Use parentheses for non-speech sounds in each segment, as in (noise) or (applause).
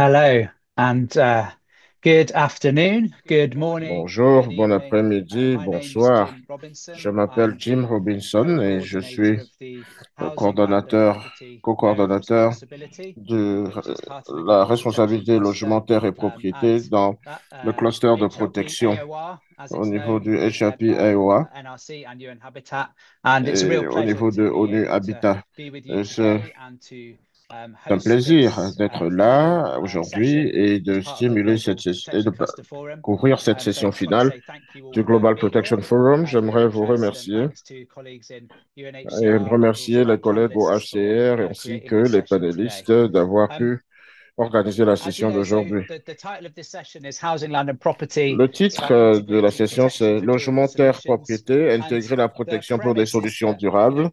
Hello, and uh, good afternoon, good morning. Bonjour, bon après-midi, bonsoir. Je m'appelle Jim Robinson et je suis coordonnateur, co-coordonnateur de la responsabilité logementaire et propriété dans le cluster de protection au niveau du HAP AOA et au niveau de ONU Habitat. C'est un plaisir d'être là aujourd'hui et de stimuler cette et de couvrir cette session finale du Global Protection Forum. J'aimerais vous remercier et remercier les collègues au HCR ainsi que les panélistes d'avoir pu organiser la session d'aujourd'hui. Le titre euh, de la session, c'est Logement, terre, propriété, intégrer la protection pour des solutions durables.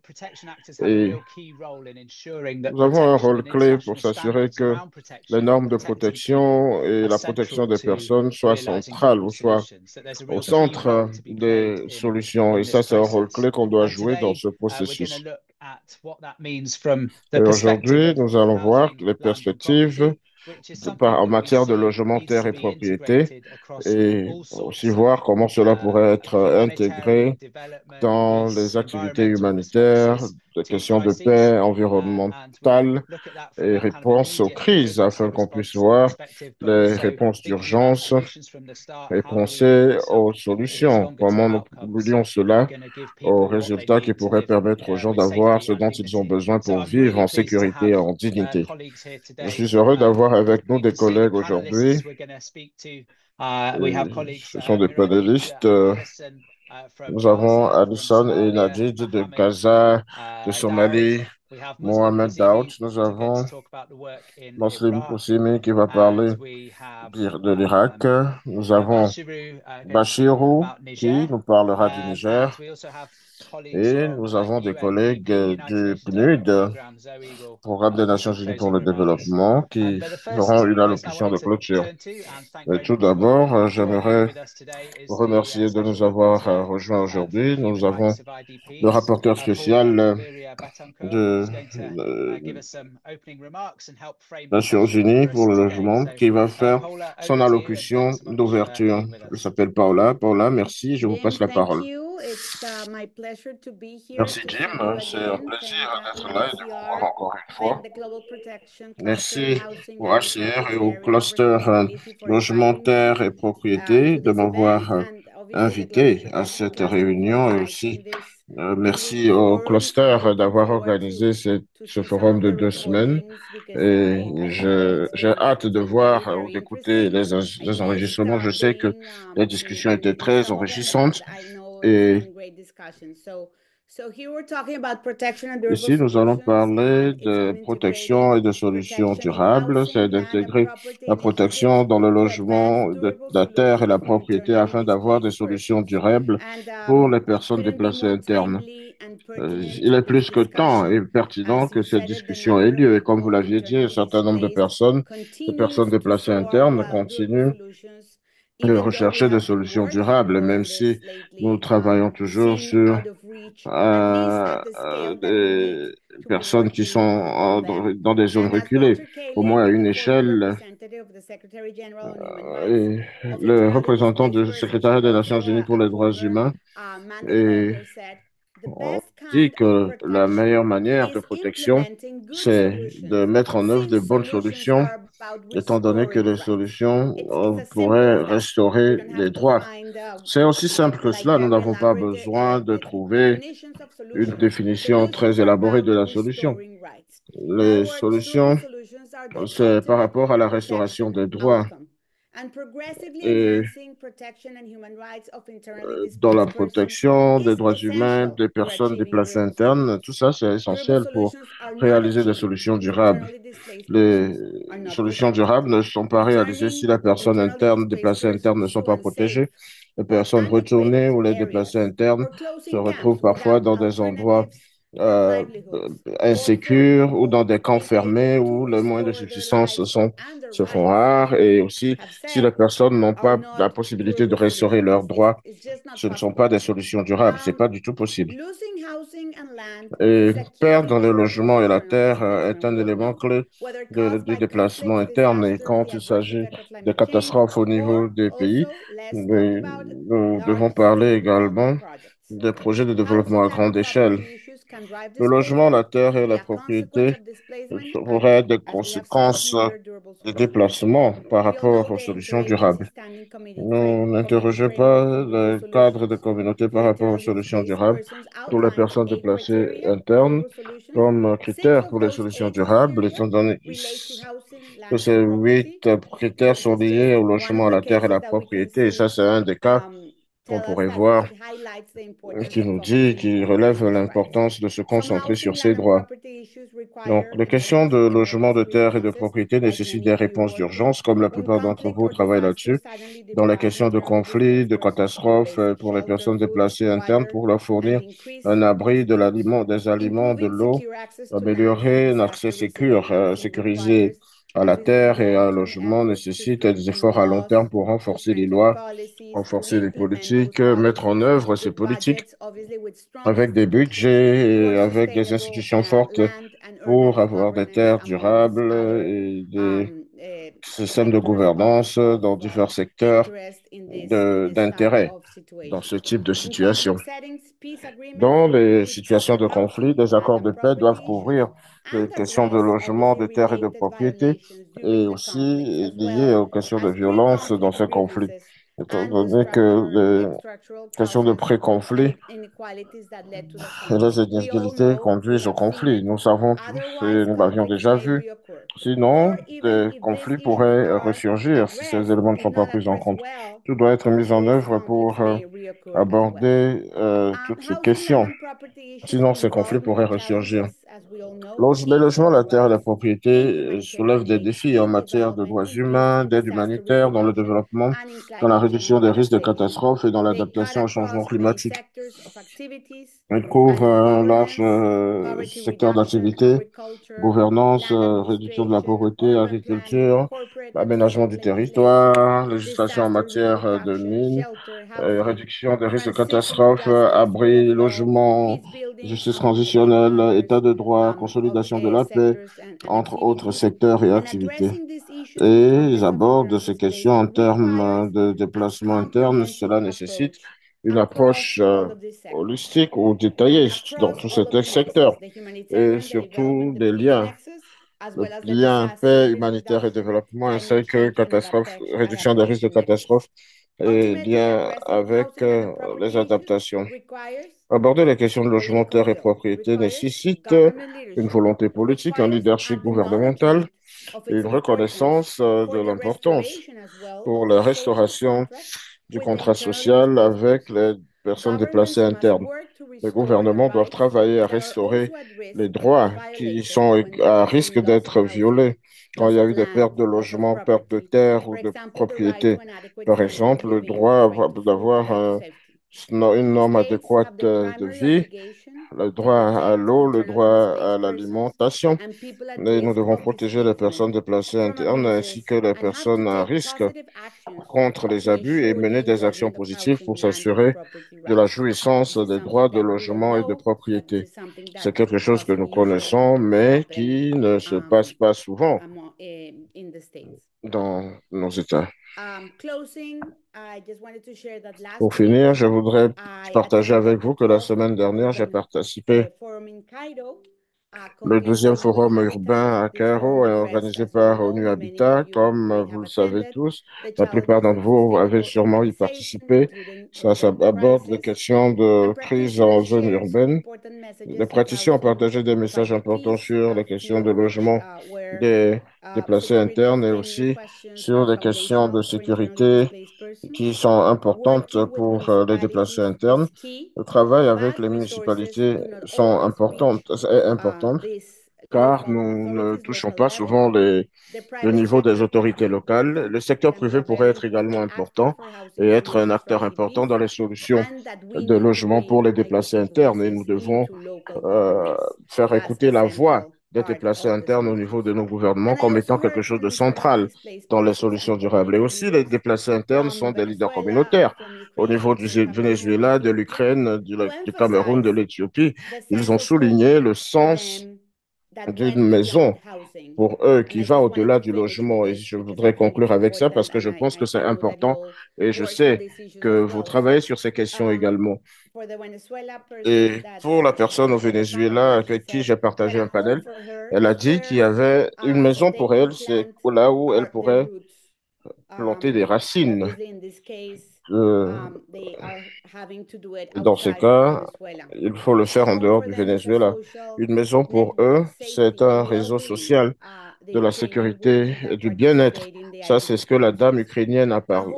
Et nous avons un rôle clé pour s'assurer que les normes de protection et la protection des personnes soient centrales ou soient au centre des solutions. Et ça, c'est un rôle clé qu'on doit jouer dans ce processus. Aujourd'hui, nous allons voir les perspectives en matière de logement, terre et propriété, et aussi voir comment cela pourrait être intégré dans les activités humanitaires, des questions de paix environnementale et réponse aux crises afin qu'on puisse voir les réponses d'urgence et penser aux solutions. Comment nous lions cela aux résultats qui pourraient permettre aux gens d'avoir ce dont ils ont besoin pour vivre en sécurité et en dignité. Je suis heureux d'avoir avec nous des collègues aujourd'hui. Euh, ce sont des panélistes. Euh, nous avons Alison et Nadid de Gaza, de Somalie, Mohamed Daoud. Nous avons Muslim Koussimi qui va parler de l'Irak. Nous avons Bachirou qui nous parlera du Niger. Et nous avons des collègues euh, du PNUD, Programme des Nations Unies pour le Développement, qui feront une allocution de clôture. Et tout d'abord, euh, j'aimerais vous remercier de nous avoir euh, rejoints aujourd'hui. Nous avons le rapporteur spécial de, des Nations Unies pour le logement qui va faire son allocution d'ouverture. Elle s'appelle Paola. Paola, merci, je vous passe la parole. Merci Jim, c'est un plaisir d'être là et de vous voir encore une fois. Merci au HCR et au cluster euh, logementaire et propriété de m'avoir euh, invité à cette réunion et aussi euh, merci au cluster d'avoir organisé ce forum de deux semaines. et j'ai hâte de voir ou d'écouter les, les, enregistrements. Je sais que la discussion était très enrichissante et Ici, nous allons parler de protection et de solutions durables, c'est d'intégrer la protection dans le logement de la terre et la propriété afin d'avoir des solutions durables pour les personnes déplacées internes. Euh, il est plus que temps et pertinent que cette discussion ait lieu. Et comme vous l'aviez dit, un certain nombre de personnes, de personnes déplacées internes continuent de rechercher des solutions durables, même si nous travaillons toujours sur euh, euh, des personnes qui sont dans des zones reculées, au moins à une échelle. Euh, le représentant du secrétariat des Nations Unies pour les droits humains dit que la meilleure manière de protection, c'est de mettre en œuvre de bonnes solutions étant donné que les solutions euh, pourraient restaurer les droits. C'est aussi simple que cela. Nous n'avons pas besoin de trouver une définition très élaborée de la solution. Les solutions, c'est par rapport à la restauration des droits. Euh, dans la protection des droits humains des personnes déplacées internes. Tout ça, c'est essentiel pour réaliser des solutions durables. Les solutions durables ne sont pas réalisées si la personne interne, déplacée interne ne sont pas protégées. Les personnes retournées ou les déplacées internes se retrouvent parfois dans des endroits euh, ou dans des camps fermés où les moyens de subsistance sont, se font rares et aussi si les personnes n'ont pas la possibilité de restaurer leurs droits, ce ne sont pas des solutions durables, ce n'est pas du tout possible. Et perdre le logement et la terre euh, est un élément clé du déplacement interne et quand il s'agit de catastrophes au niveau des pays, nous devons parler également des projets de développement à grande échelle. Le logement, la terre et la propriété auraient des conséquences des déplacements par rapport aux solutions durables. Nous n'interrogeons pas le cadre de communauté par rapport aux solutions durables pour les personnes déplacées internes comme critères pour les solutions durables, étant donné que ces huit critères sont liés au logement, à la terre et à la propriété. Et ça, c'est un des cas qu'on pourrait voir qui nous dit, qui relève l'importance de se concentrer sur ces droits. Donc, les questions de logement, de terre et de propriété nécessitent des réponses d'urgence, comme la plupart d'entre vous travaillent là-dessus, dans les questions de conflits, de catastrophes euh, pour les personnes déplacées internes, pour leur fournir un abri, de des aliments, de l'eau, améliorer un accès sécur, euh, sécurisé à la terre et à un logement nécessite des efforts à long terme pour renforcer les lois, renforcer les politiques, mettre en œuvre ces politiques avec des budgets et avec des institutions fortes pour avoir des terres durables et des systèmes de gouvernance dans divers secteurs d'intérêt dans ce type de situation. Dans les situations de conflit, des accords de paix doivent couvrir les questions de logement, de terre et de propriété et aussi liées aux questions de violence dans ces conflits. Étant donné que les questions de pré-conflit et les inégalités conduisent au conflit. Nous savons tous, et nous l'avions déjà vu, sinon des conflits pourraient ressurgir si ces éléments ne sont pas pris en compte. Tout doit être mis en œuvre pour euh, aborder euh, toutes ces questions. Sinon, ces conflits pourraient ressurgir. Les logements, la terre et la propriété soulèvent des défis en matière de droits humains, d'aide humanitaire, dans le développement, dans la réduction des risques de catastrophes et dans l'adaptation au changement climatique. Ils couvrent un large euh, secteur d'activité, gouvernance, euh, réduction de la pauvreté, agriculture, aménagement du territoire, législation en matière euh, de mines, euh, réduction des risques de catastrophes, euh, abri, logement, justice transitionnelle, état de droit, consolidation de la paix, entre autres secteurs et activités. Et ils abordent ces questions en termes euh, de déplacement interne. Cela nécessite une approche euh, holistique ou détaillée dans tous ces secteurs. et surtout des liens. Le lien paix, humanitaire et développement ainsi que catastrophe, réduction des risques de catastrophe et lien avec euh, les adaptations. Aborder les questions de logement, terre et propriété nécessite une volonté politique, un leadership gouvernemental et une reconnaissance euh, de l'importance pour la restauration du contrat social avec les personnes déplacées internes. Les gouvernements doivent travailler à restaurer les droits qui sont à risque d'être violés quand il y a eu des pertes de logement, pertes de terre ou de propriété. Par exemple, le droit d'avoir un- une norme adéquate euh, de vie, le droit à l'eau, le droit à l'alimentation. Et nous devons protéger les personnes déplacées internes ainsi que les personnes à risque contre les abus et mener des actions positives pour s'assurer de la jouissance des droits de logement et de propriété. C'est quelque chose que nous connaissons, mais qui ne se passe pas souvent dans nos États. Pour finir, je voudrais partager avec vous que la semaine dernière, j'ai participé le deuxième forum urbain à Cairo est organisé par ONU Habitat. Comme vous le savez tous, la plupart d'entre vous avez sûrement y participé. Ça, ça aborde les questions de crise en zone urbaine. Les praticiens ont partagé des messages importants sur les questions de logement des déplacés internes et aussi sur les questions de sécurité qui sont importantes pour euh, les déplacés internes? Le travail avec les municipalités sont importantes, est importante car nous ne touchons pas souvent les, le niveau des autorités locales. Le secteur privé pourrait être également important et être un acteur important dans les solutions de logement pour les déplacés internes. Et nous devons euh, faire écouter la voix des déplacés internes au niveau de nos gouvernements comme étant quelque chose de central dans les solutions durables. Et aussi, les déplacés internes sont des leaders communautaires au niveau du Venezuela, de l'Ukraine, du Cameroun, de l'Éthiopie. Ils ont souligné le sens d'une maison pour eux qui va au-delà du logement. Et je voudrais conclure avec ça parce que je pense que c'est important et je sais que vous travaillez sur ces questions également. Et pour la personne au Venezuela avec qui j'ai partagé un panel, elle a dit qu'il y avait une maison pour elle, c'est là où elle pourrait planter des racines. Euh, dans ce cas, il faut le faire en dehors du Venezuela. Une maison pour eux, c'est un réseau social de la sécurité et du bien-être. Ça, c'est ce que la dame ukrainienne a parlé,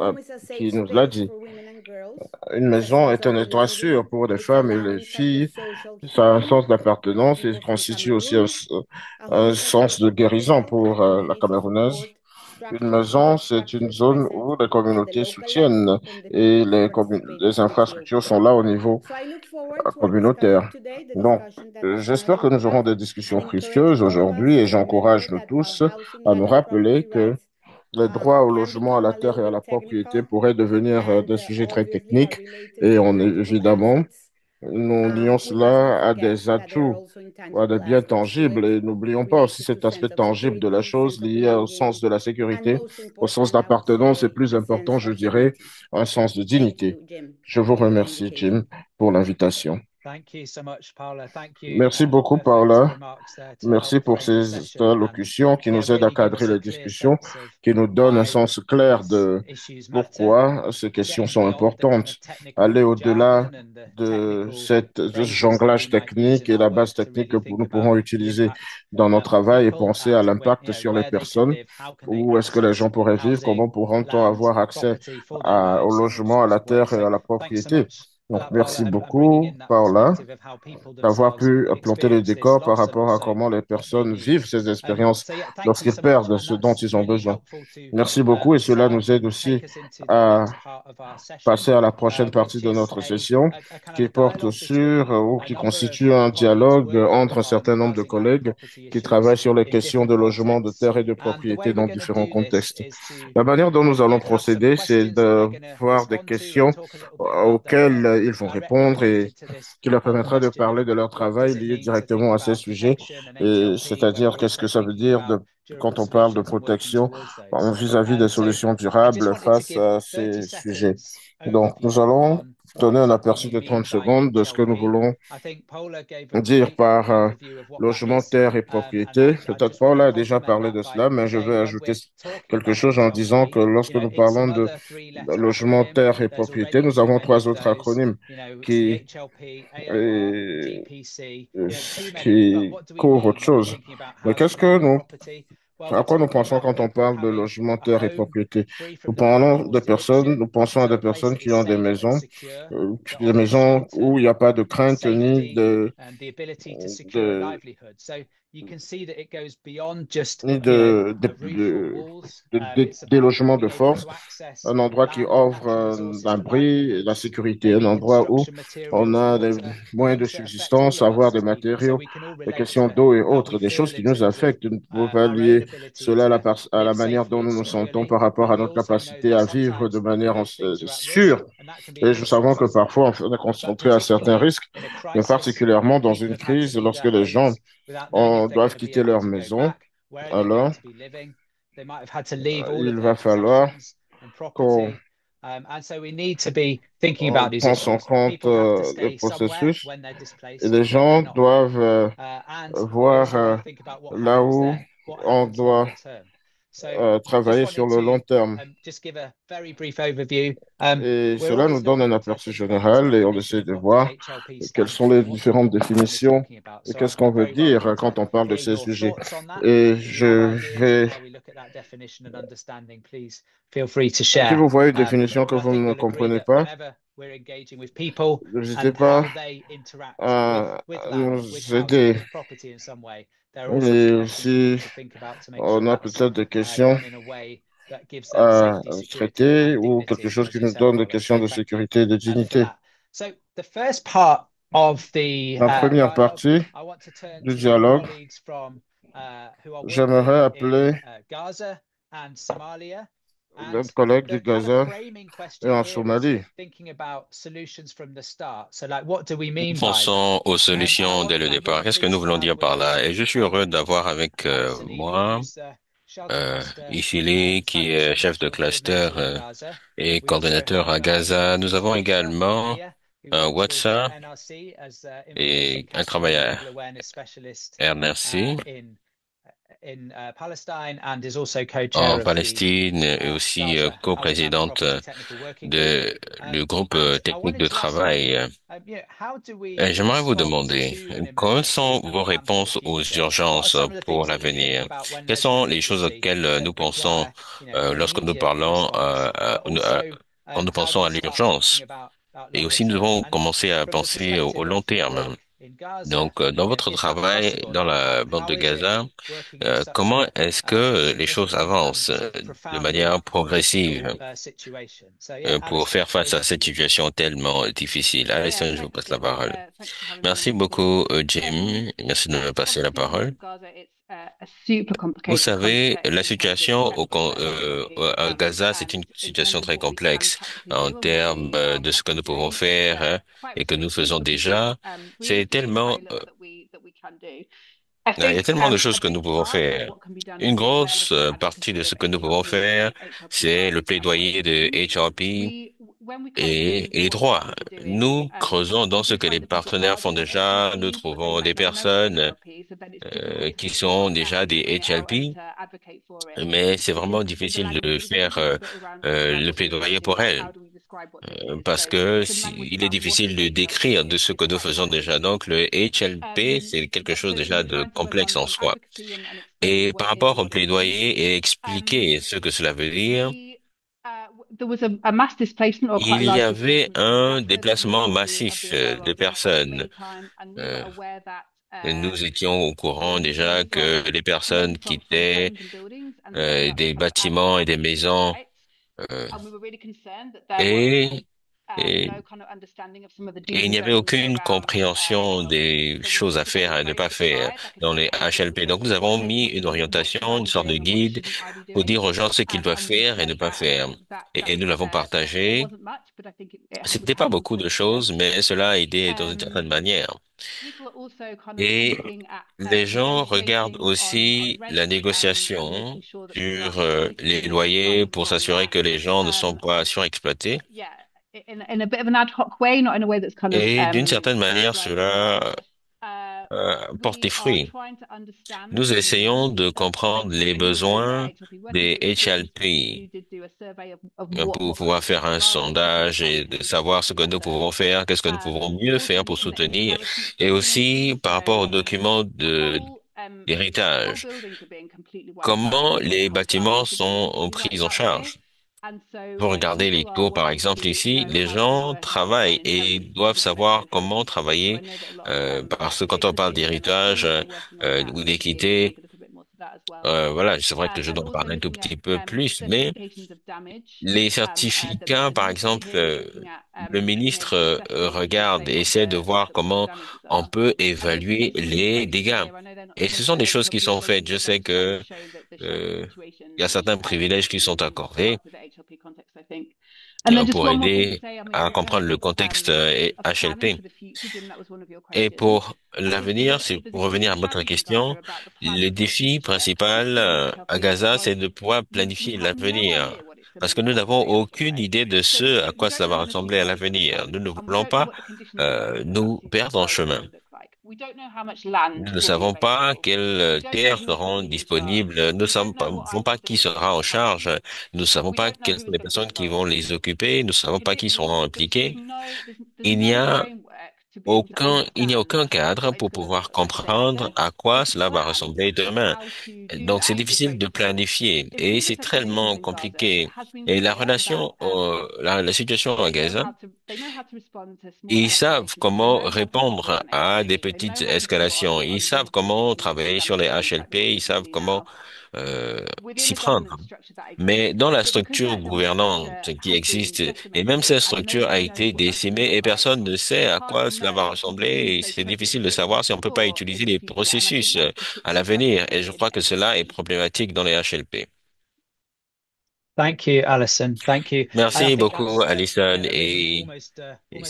qui nous l'a dit. Une maison est un endroit sûr pour les femmes et les filles. Ça a un sens d'appartenance et constitue aussi un, un, sens de guérison pour euh, la Camerounaise. Une maison, c'est une zone où les communautés soutiennent et les, les infrastructures sont là au niveau communautaire. Donc, j'espère que nous aurons des discussions fructueuses aujourd'hui et j'encourage nous tous à nous rappeler que les droits au logement, à la terre et à la propriété pourraient devenir des sujets très techniques et on est évidemment nous lions cela à des atouts, à des biens tangibles et n'oublions pas aussi cet aspect tangible de la chose lié au sens de la sécurité, au sens d'appartenance et plus important, je dirais, un sens de dignité. Je vous remercie, Jim, pour l'invitation. Merci beaucoup, Paula. Merci pour ces allocutions qui nous aident à cadrer les discussions, qui nous donnent un sens clair de pourquoi ces questions sont importantes. Aller au-delà de, cette, de ce jonglage technique et la base technique que nous pourrons utiliser dans notre travail et penser à l'impact sur les personnes. Où est-ce que les gens pourraient vivre? Comment pourront-ils avoir accès à, au logement, à la terre et à la propriété? Donc, merci beaucoup, Paula, d'avoir pu planter le décor par rapport à comment les personnes vivent ces expériences lorsqu'ils perdent ce dont ils ont besoin. Merci beaucoup et cela nous aide aussi à passer à la prochaine partie de notre session qui porte sur ou qui constitue un dialogue entre un certain nombre de collègues qui travaillent sur les questions de logement, de terre et de propriété dans différents contextes. La manière dont nous allons procéder, c'est de voir des questions auxquelles ils vont répondre et qui leur permettra de parler de leur travail lié directement à ces sujets, c'est-à-dire qu'est-ce que ça veut dire quand on parle de protection vis-à-vis des solutions durables face à ces sujets. Donc, nous allons donner un aperçu de 30 secondes de ce que nous voulons dire par euh, logement, terre et propriété. Peut-être Paul a déjà parlé de cela, mais je vais ajouter quelque chose en disant que lorsque nous parlons de logement, terre et propriété, nous avons trois autres acronymes qui, qui couvrent autre chose. Mais qu'est-ce que nous à quoi nous pensons quand on parle de logement, terre et propriété Nous parlons de personnes, nous pensons à des personnes qui ont des maisons, euh, des maisons où il n'y a pas de crainte ni de, de ni de, de, de, des logements de force, un endroit qui offre l'abri, la sécurité, un endroit où on a des moyens de subsistance, avoir des matériaux, des questions d'eau et autres, des choses qui nous affectent. Nous pouvons pas lier cela à la, à la manière dont nous nous sentons par rapport à notre capacité à vivre de manière sûre. Et nous savons que parfois on est concentré à certains risques, mais particulièrement dans une crise, lorsque les gens on doivent quitter leur maison, alors? il va falloir qu'on pense en compte euh, le processus et les gens doivent euh, voir euh, là où on doit euh, travailler sur le long terme. Et cela nous donne un aperçu général et on essaie de voir quelles sont les différentes définitions et qu'est-ce qu'on veut dire quand on parle de ces sujets. Et je vais... Si vous voyez une définition que vous ne comprenez pas, n'hésitez pas à nous aider mais aussi on a peut-être des questions. à traiter ou quelque chose qui nous donne des questions de sécurité et de dignité. La première partie du dialogue, j'aimerais appeler notre collègue de Gaza est en Somalie. Pensons aux solutions dès le départ. Qu'est-ce que nous voulons dire par là? Et je suis heureux d'avoir avec euh, moi euh, qui est chef de cluster euh, et coordonnateur à Gaza. Nous avons également euh, un WhatsApp et un travailleur RNRC en Palestine et aussi euh, coprésidente de, du groupe euh, technique de travail. Euh, j'aimerais vous demander, quelles sont vos réponses aux urgences pour l'avenir? Quelles sont les choses auxquelles nous pensons lorsque nous parlons, euh, quand nous pensons à l'urgence. Et aussi, nous devons commencer à penser au long terme. Donc, euh, dans votre travail dans la bande de Gaza, euh, comment est-ce que les choses avancent de manière progressive euh, pour faire face à cette situation tellement difficile? Alison, je vous passe la parole. Merci beaucoup, Jim. Merci de me passer la parole. Vous savez, la situation au, euh, euh, à Gaza, c'est une situation très complexe en termes euh, de ce que nous pouvons faire hein, et que nous faisons déjà. C'est tellement... Euh, ah, il y a tellement de choses que nous pouvons faire. Une grosse partie de ce que nous pouvons faire, c'est le plaidoyer de HRP et les droits. Nous creusons dans ce que les partenaires font déjà. Nous trouvons des personnes euh, qui sont déjà des HLP, mais c'est vraiment difficile de faire euh, euh, le plaidoyer pour elles euh, parce que il est difficile de décrire de ce que nous faisons déjà. Donc le HLP, c'est quelque chose déjà de complexe en soi. Et par rapport au plaidoyer et expliquer ce que cela veut dire, il y avait un déplacement massif euh, de personnes. Euh, nous étions au courant déjà que les personnes quittaient euh, des bâtiments et des maisons. Et et il n'y avait aucune compréhension des choses à faire et à ne pas faire dans les HLP. Donc nous avons mis une orientation, une sorte de guide pour dire aux gens ce qu'ils doivent faire et ne pas faire. Et, nous l'avons partagé. C'était pas beaucoup de choses, mais cela a aidé dans une certaine manière. Et les gens regardent aussi la négociation sur euh, les loyers pour s'assurer que les gens ne sont pas surexploités. Et d'une certaine manière, cela euh, porte des fruits. Nous essayons de comprendre les besoins des HLP euh, pour pouvoir faire un sondage et de savoir ce que nous pouvons faire, qu'est-ce que nous pouvons mieux faire pour soutenir, et aussi par rapport aux documents d'héritage. Comment les bâtiments sont pris en charge? Vous regardez les cours, par exemple, ici, les gens travaillent et doivent savoir comment travailler, euh, parce que quand on parle d'héritage euh, euh, ou d'équité, euh, voilà, c'est vrai que je dois en parler un tout petit peu plus, mais les certificats, par exemple, euh, le ministre euh, regarde et essaie de voir comment on peut évaluer les dégâts. Et ce sont des choses qui sont faites. Je sais que il y a certains privilèges qui sont accordés pour aider à comprendre le contexte euh, et HLP. Et pour l'avenir, c'est pour revenir à votre question, le défi principal euh, à Gaza, c'est de pouvoir planifier l'avenir. Parce que nous n'avons aucune idée de ce à quoi cela va ressembler à l'avenir. Nous ne voulons pas euh, nous perdre en chemin. Nous ne savons pas quelles terres seront disponibles. Nous ne savons pas qui sera en charge. Nous ne savons pas quelles sont les personnes qui vont les occuper. Nous ne savons pas qui seront impliquées. Il n'y a aucun, il n'y a aucun cadre pour pouvoir comprendre à quoi cela va ressembler demain. Donc, c'est difficile de planifier et c'est tellement compliqué. Et la relation, la, situation à Gaza, ils savent comment répondre à des petites escalations. Ils savent comment travailler sur les HLP. Ils savent comment euh, s'y prendre. Mais dans la structure gouvernante qui existe, et même cette structure a été décimée et personne ne sait à quoi cela va ressembler, et c'est difficile de savoir si on peut pas utiliser les processus à l'avenir. Et je crois que cela est problématique dans les HLP. Thank you, Alison. Thank you. Merci beaucoup, Alison. Et, et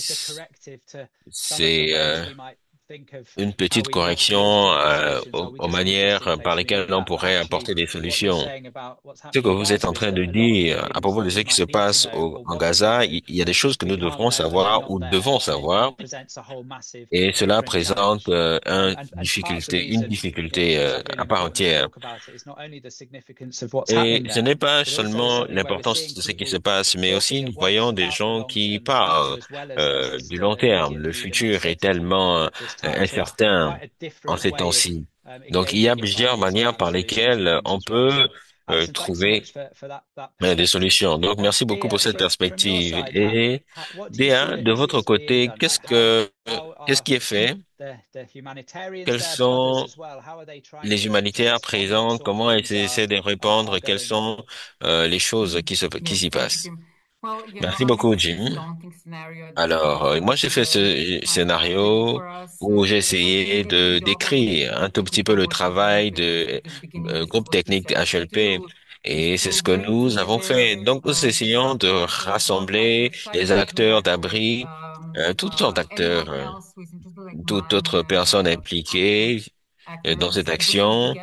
c'est euh, une petite correction euh, aux, aux, manières par lesquelles on pourrait apporter des solutions. Ce que vous êtes en train de dire à propos de ce qui se passe au, en Gaza, il, y a des choses que nous devrons savoir ou devons savoir, et cela présente euh, un difficulté, une difficulté euh, à part entière. Et ce n'est pas seulement l'importance de ce qui se passe, mais aussi nous voyons des gens qui parlent euh, du long terme. Le futur est tellement incertain en ces temps-ci. Donc, il y a plusieurs manières par lesquelles on peut euh, trouver euh, des solutions. Donc, merci beaucoup pour cette perspective. Et Déa, de votre côté, qu'est-ce que qu'est-ce qui est fait? Quels sont les humanitaires présents Comment ils essaient de répondre? Quelles sont euh, les choses qui se qui s'y passent? Merci beaucoup, Jim. Alors, euh, moi, j'ai fait ce scénario où j'ai essayé de décrire un tout petit peu le travail de euh, groupe technique HLP. Et c'est ce que nous avons fait. Donc, nous essayons de rassembler les acteurs d'abri, euh, toutes sortes d'acteurs, euh, toute autre personne impliquée dans cette action,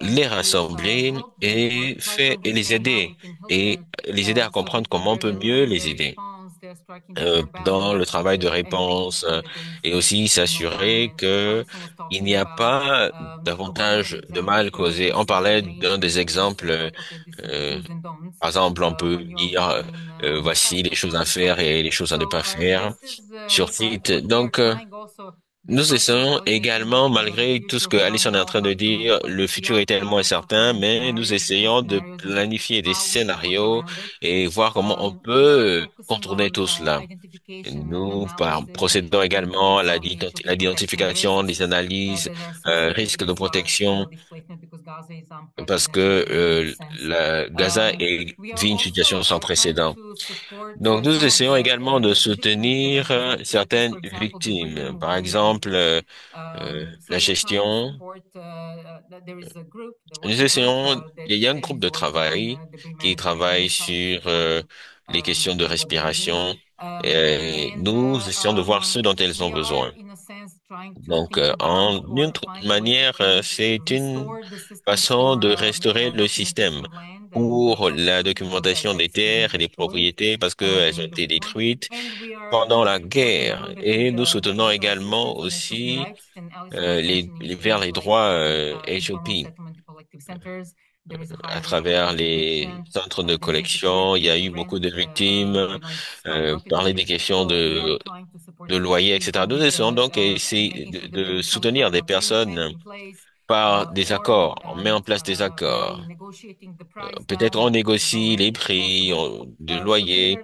les rassembler et faire et les aider et les aider à comprendre comment on peut mieux les aider euh, dans le travail de réponse euh, et aussi s'assurer que il n'y a pas davantage de mal causé. On parlait d'un des exemples, euh, par exemple, on peut dire euh, voici les choses à faire et les choses à ne pas faire sur site. Donc nous essayons également, malgré tout ce que Alison est en train de dire, le futur est tellement incertain, mais nous essayons de planifier des scénarios et voir comment on peut contourner tout cela. Nous procédons également à l'identification, des analyses, euh, risques de protection, parce que euh, Gaza est, vit une situation sans précédent. Donc, nous essayons également de soutenir euh, certaines victimes. Par exemple, euh, la gestion. Nous essayons, il y a un groupe de travail qui travaille sur les questions de respiration nous essayons de voir ce dont elles ont besoin. Donc, euh, en une manière, c'est une façon de restaurer le système pour la documentation des terres et des propriétés parce qu'elles ont été détruites pendant la guerre. Et nous soutenons également aussi euh, les, les, vers les droits euh, HOP à travers les centres de collection. Il y a eu beaucoup de victimes, euh, parler des questions de, de loyer, etc. Nous essayons donc essayer de, de soutenir des personnes par des accords. On met en place des accords. Euh, Peut-être on négocie les prix de loyer.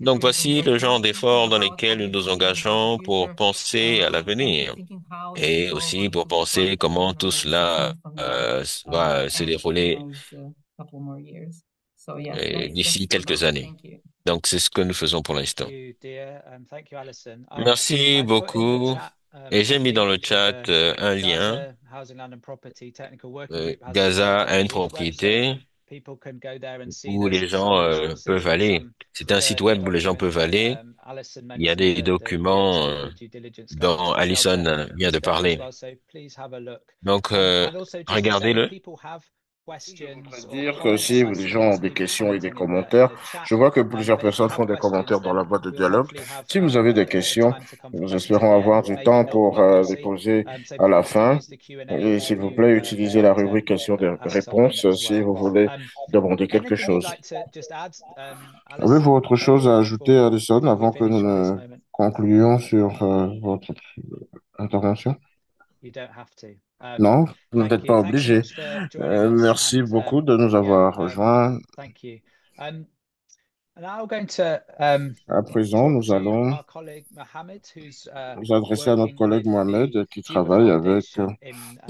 Donc voici le genre d'efforts dans lesquels nous nous engageons pour penser à l'avenir et aussi pour penser comment tout cela euh, va se dérouler d'ici quelques années. Donc c'est ce que nous faisons pour l'instant. Merci beaucoup. Et j'ai mis dans le chat euh, un lien. Euh, Gaza a une propriété où les gens euh, peuvent aller. C'est un site web où les gens peuvent aller. Il y a des documents euh, dont Alison vient de parler. Donc, euh, regardez-le. Je dire que si les gens ont des questions et des commentaires, je vois que plusieurs personnes font des commentaires dans la boîte de dialogue. Si vous avez des questions, nous espérons avoir du temps pour euh, les poser à la fin. Et s'il vous plaît, utilisez la rubrique questions et réponses si vous voulez demander quelque chose. Avez-vous autre chose à ajouter, Alison, avant que nous ne concluions sur euh, votre intervention? Non, vous n'êtes pas obligé. Euh, merci beaucoup de nous avoir rejoints. À présent, nous allons nous adresser à notre collègue Mohamed qui travaille avec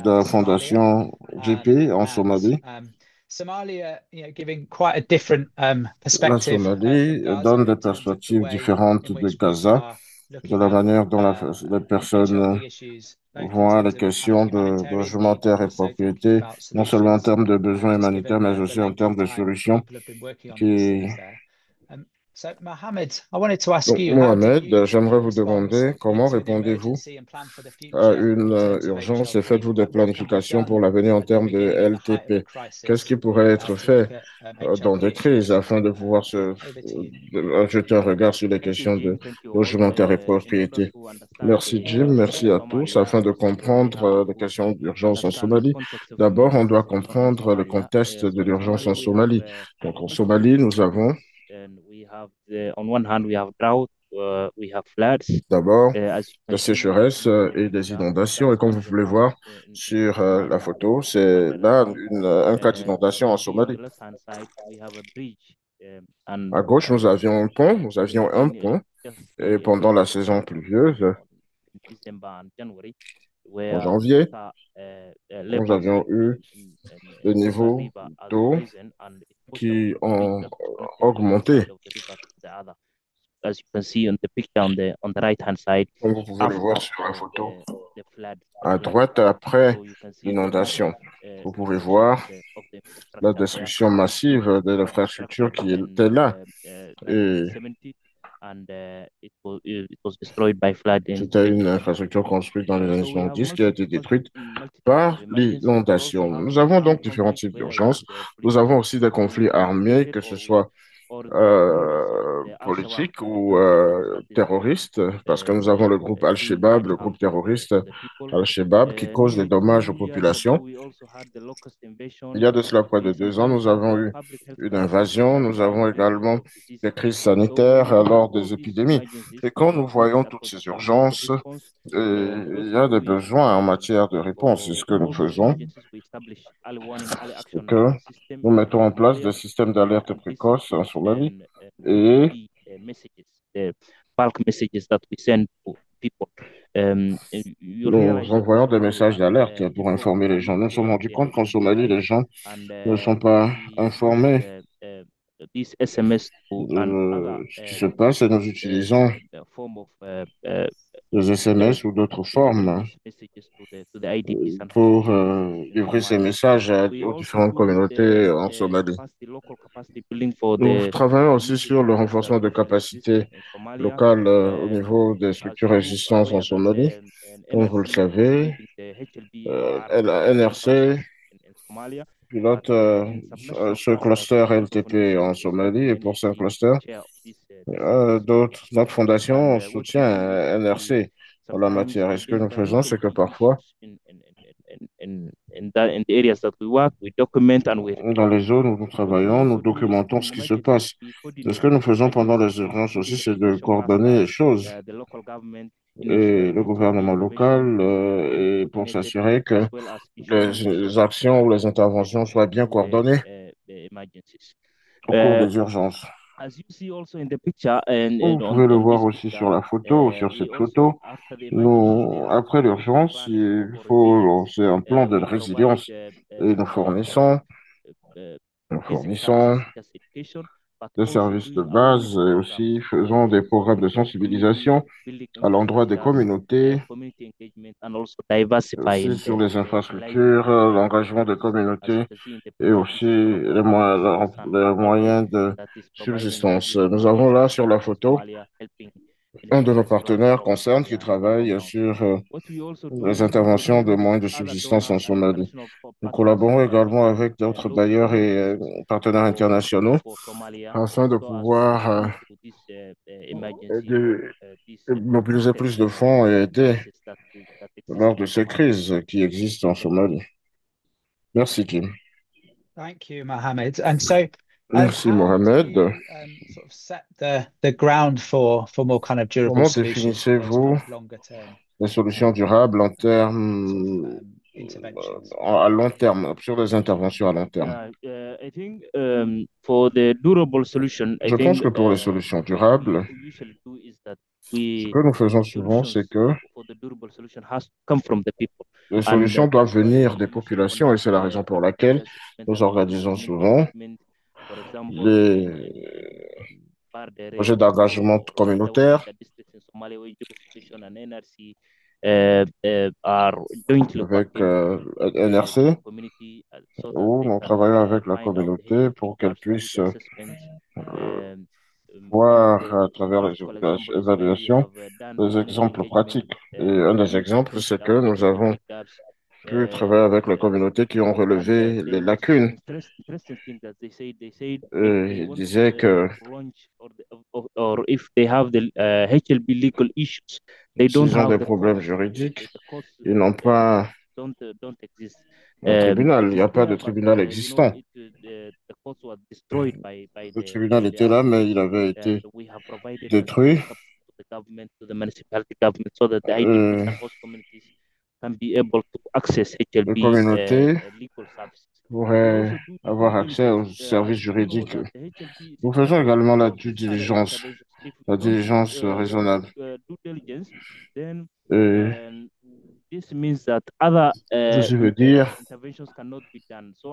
la fondation JP en Somalie. La Somalie donne des perspectives différentes de Gaza, de la manière dont la, les personnes voient les questions de logement, terre et propriété, non seulement en termes de besoins humanitaires, mais aussi en termes de solutions qui donc, Mohamed, j'aimerais vous demander comment répondez-vous à une euh, urgence et faites-vous des planifications pour l'avenir en termes de LTP Qu'est-ce qui pourrait être fait euh, dans des crises afin de pouvoir se euh, jeter un regard sur les questions de logement, terre et propriété. Merci Jim, merci à tous. Afin de comprendre les questions d'urgence en Somalie, d'abord, on doit comprendre le contexte de l'urgence en Somalie. Donc, en Somalie, nous avons D'abord, la sécheresse et des inondations. Et comme vous pouvez voir sur euh, la photo, c'est là une, un cas d'inondation en Somalie. Um, à gauche, nous avions un pont, nous avions un pont, et pendant la saison pluvieuse, en janvier, uh, uh, nous avions eu le niveau d'eau qui ont augmenté. Comme vous pouvez le voir sur la photo, à droite, après l'inondation, vous pouvez voir la destruction massive de l'infrastructure qui était là. Et c'était une infrastructure construite dans les années 70 qui a été détruite par l'inondation. Nous avons donc différents types d'urgences. Nous avons aussi des conflits armés, que ce soit euh, politiques ou euh, terroristes, parce que nous avons le groupe Al-Shabaab, le groupe terroriste Al-Shabaab, qui cause des dommages aux populations. Il y a de cela près de deux ans, nous avons eu une invasion, nous avons également des crises sanitaires lors des épidémies. Et quand nous voyons toutes ces urgences, il y a des besoins en matière de réponse. C'est ce que nous faisons. C'est que nous mettons en place des systèmes d'alerte précoce en Somalie et nous envoyons des messages d'alerte pour informer les gens. Nous nous sommes rendus compte qu'en Somalie, les gens ne sont pas informés. de ce qui se passe et nous utilisons des SMS ou d'autres formes pour euh, livrer ces messages aux différentes communautés en Somalie. Nous travaillons aussi sur le renforcement de capacités locales euh, au niveau des structures existantes en Somalie. Comme vous le savez, euh, la NRC pilote ce cluster LTP en Somalie et pour ce cluster, euh, d'autres, notre fondation soutient NRC en la matière. Et ce que nous faisons, c'est que parfois, dans les zones où nous travaillons, nous documentons ce qui se passe. Et ce que nous faisons pendant les urgences aussi, c'est de coordonner les choses. Et le gouvernement local euh, et pour s'assurer que les actions ou les interventions soient bien coordonnées au cours des urgences. Vous pouvez le voir aussi sur la photo, sur cette photo. Nous, après l'urgence, il faut lancer un plan de résilience et nous fournissons, nous fournissons des services de base et aussi faisons des programmes de sensibilisation à l'endroit des communautés, aussi sur les infrastructures, l'engagement des communautés et aussi les moyens de subsistance. Nous avons là sur la photo un de nos partenaires concerne qui travaille sur euh, les interventions de moyens de subsistance en Somalie. Nous collaborons également avec d'autres bailleurs et euh, partenaires internationaux afin de pouvoir euh, mobiliser plus de fonds et aider lors de ces crises qui existent en Somalie. Merci, Kim. Thank you, Mohamed. And Merci Mohamed. Comment définissez-vous les solutions durables en termes à long terme, sur les interventions à long terme. Je pense que pour les solutions durables, ce que nous faisons souvent, c'est que les solutions doivent venir des populations et c'est la raison pour laquelle nous organisons souvent les projets d'engagement communautaire avec euh, NRC, où nous travaillons avec la communauté pour qu'elle puisse euh, voir à travers les évaluations des exemples pratiques. Et un des exemples, c'est que nous avons pu travailler avec les communautés qui ont relevé les lacunes. Et ils disaient que s'ils ont des problèmes juridiques, ils n'ont pas un tribunal. Il n'y a pas de tribunal existant. Le tribunal était là, mais il avait été détruit. Euh, les communautés pourraient avoir accès aux services juridiques. Nous faisons également la due diligence, la diligence raisonnable. Et Ceci veut dire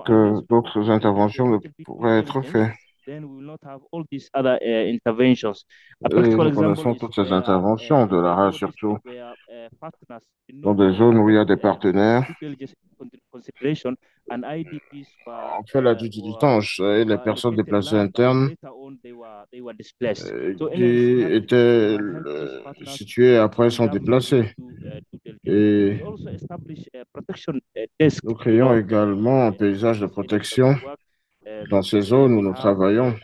que d'autres interventions ne pourraient être faites. Et nous connaissons toutes ces interventions de l'ARA, surtout dans des zones où il y a des partenaires. On fait la due diligence et les personnes déplacées internes qui étaient situées après sont déplacées. Et nous créons également un paysage de protection dans ces zones où nous travaillons.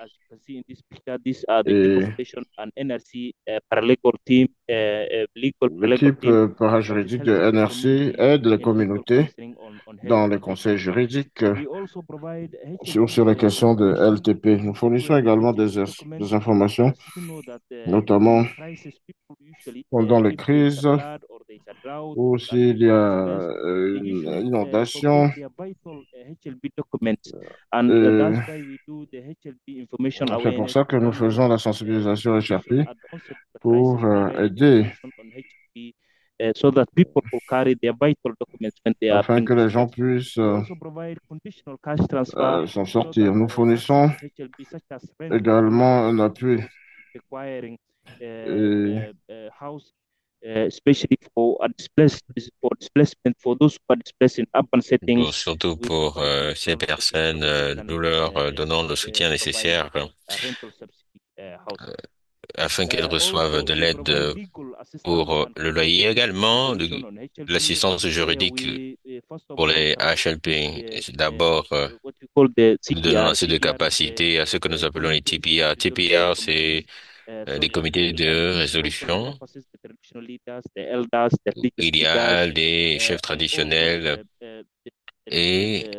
L'équipe parajuridique de NRC aide les communautés dans les conseils juridiques sur, sur les questions de LTP. Nous fournissons également des, des informations, notamment pendant les crises ou s'il y a une inondation. C'est pour ça que nous faisons la sensibilisation HRP pour euh, aider afin que les gens puissent euh, euh, s'en sortir. Nous fournissons également un appui. Et surtout pour euh, ces personnes, euh, nous leur euh, donnons le soutien nécessaire afin qu'elles reçoivent de l'aide pour le loyer également, de, l'assistance juridique pour les HLP. D'abord, nous donnons assez de capacité à ce que nous appelons les TPR. TPR, c'est les comités de résolution. Il y a des chefs traditionnels et,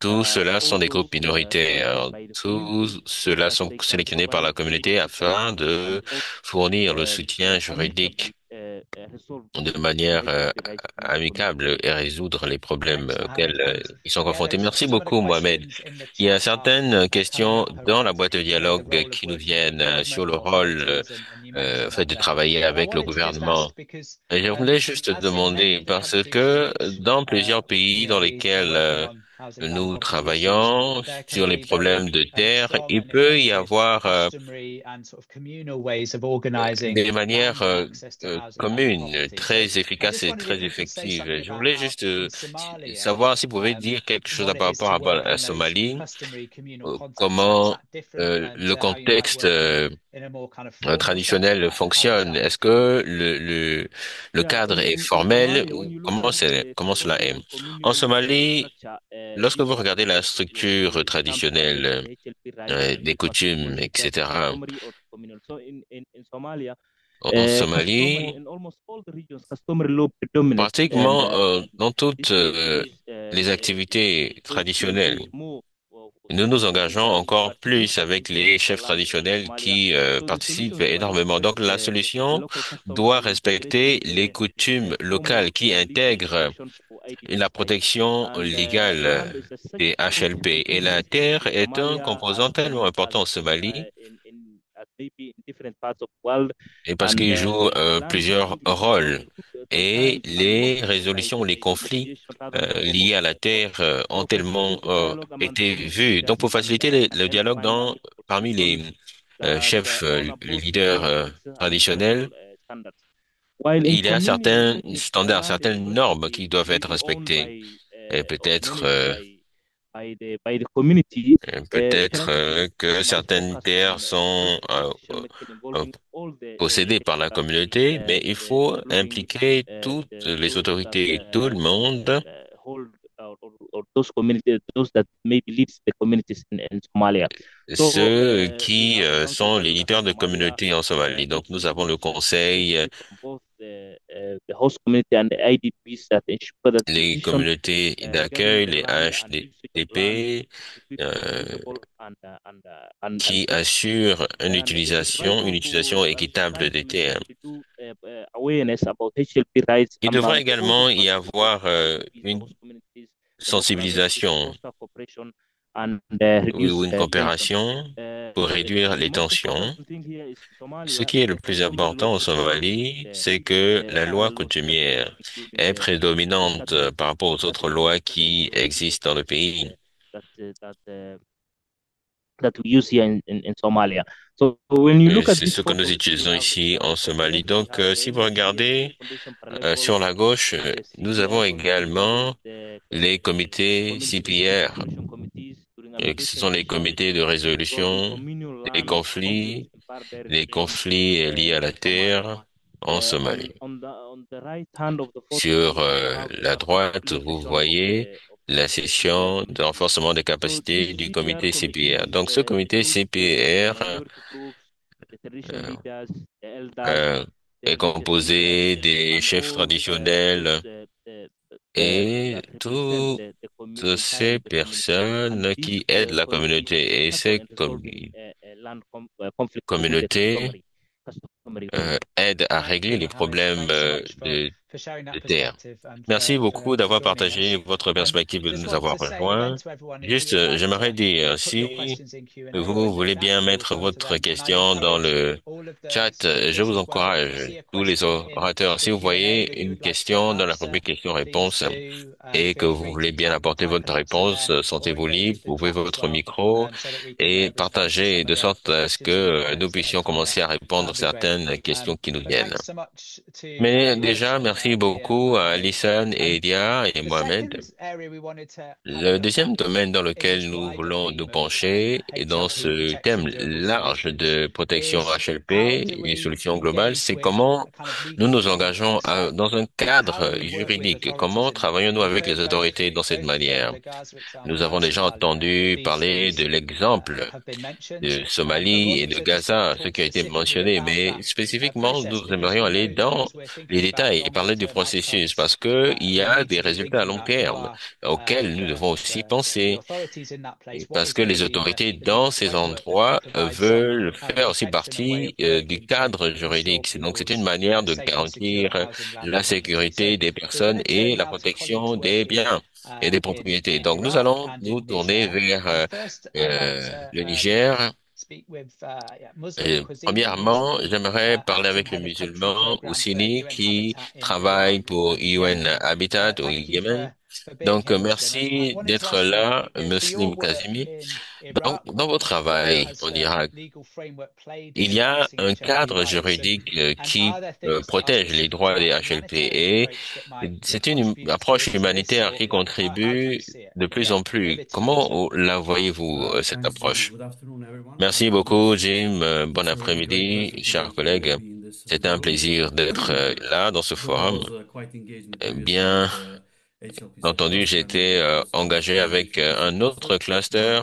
tout cela sont des groupes minoritaires. Tous ceux-là sont sélectionnés par la communauté afin de fournir le soutien juridique de manière euh, amicable et résoudre les problèmes auxquels ils sont confrontés. Merci beaucoup, Mohamed. Il y a certaines questions dans la boîte de dialogue qui nous viennent sur le rôle euh, fait de travailler avec le gouvernement. Et je voulais juste te demander, parce que dans plusieurs pays dans lesquels nous travaillons sur les problèmes de terre, il peut y avoir euh, des manières euh, communes très efficaces et très effectives. Je voulais juste euh, savoir si vous pouvez dire quelque chose par rapport à la Somalie, comment le contexte traditionnel fonctionne. Est-ce que le, cadre est formel comment, comment cela est? En Somalie, lorsque vous regardez la structure traditionnelle euh, des coutumes, etc., en Somalie, pratiquement euh, dans toutes euh, les activités traditionnelles, nous nous engageons encore plus avec les chefs traditionnels qui euh, participent énormément. Donc, la solution doit respecter les coutumes locales qui intègrent la protection légale des HLP. Et la terre est un composant tellement important au Somalie et parce qu'il joue euh, plusieurs rôles. Et les résolutions, les conflits euh, liés à la terre euh, ont tellement euh, été vus. Donc, pour faciliter le, le dialogue dans, parmi les chefs, les leaders traditionnels, il y a certains standards, certaines normes qui doivent être respectées. Et peut-être euh, peut-être euh, que certaines terres sont euh, euh, possédées par la communauté, mais il faut impliquer toutes les autorités et tout le monde, ceux qui euh, sont les leaders de communautés en Somalie. Donc nous avons le conseil, les communautés d'accueil, les HDP, euh, qui assurent une utilisation, une utilisation équitable des terres. Il devrait également y avoir euh, une sensibilisation ou une coopération pour réduire les tensions. Ce qui est le plus important en Somalie, c'est que la loi coutumière est prédominante par rapport aux autres lois qui existent dans le pays. C'est ce que nous utilisons ici en Somalie. Donc, euh, si vous regardez euh, sur la gauche, euh, nous avons également les comités CPR. Et ce sont les comités de résolution des conflits, les conflits liés à la terre en Somalie. Sur euh, la droite, vous voyez la session de renforcement des capacités du comité CPR. Donc, ce comité CPR euh, euh, est composé des chefs traditionnels et toutes ces personnes qui aident la communauté et ces communautés euh, aident à régler les problèmes euh, de. Merci beaucoup d'avoir partagé votre perspective et de nous avoir rejoints. Juste, j'aimerais dire, si vous voulez bien mettre votre question dans le chat, je vous encourage, tous les orateurs, si vous voyez une question dans la rubrique questions-réponses et que vous voulez bien apporter votre réponse, sentez-vous libre, ouvrez votre micro et partagez de sorte à ce que nous puissions commencer à répondre à certaines questions qui nous viennent. Mais déjà, merci beaucoup à Alison, Edia et Mohamed. Le deuxième domaine dans lequel nous voulons nous pencher est dans ce thème large de protection HLP et solutions globales, c'est comment nous nous engageons dans un cadre juridique. Comment travaillons-nous avec les autorités dans cette manière? Nous avons déjà entendu parler de l'exemple de Somalie et de Gaza, ce qui a été mentionné, mais spécifiquement, nous aimerions aller dans les détails et parler du processus parce que il y a des résultats à long terme auxquels nous devons aussi penser parce que les autorités dans ces endroits veulent faire aussi partie euh, du cadre juridique. Donc, c'est une manière de garantir la sécurité des personnes et la protection des biens et des propriétés. Donc, nous allons nous tourner vers euh, euh, le Niger. Et, premièrement, j'aimerais parler avec le musulman Oussini qui travaille pour UN Habitat au Yémen. Donc, merci d'être là, Muslim Kazimi. Dans, dans votre travail en Irak, il y a un cadre juridique qui euh, protège les droits des HLP et c'est une approche humanitaire qui contribue de plus en plus. Comment la voyez-vous, cette approche? Merci beaucoup, Jim. Bon après-midi, chers collègues. C'est un plaisir d'être là dans ce forum. Bien entendu, j'ai été euh, engagé avec euh, un autre cluster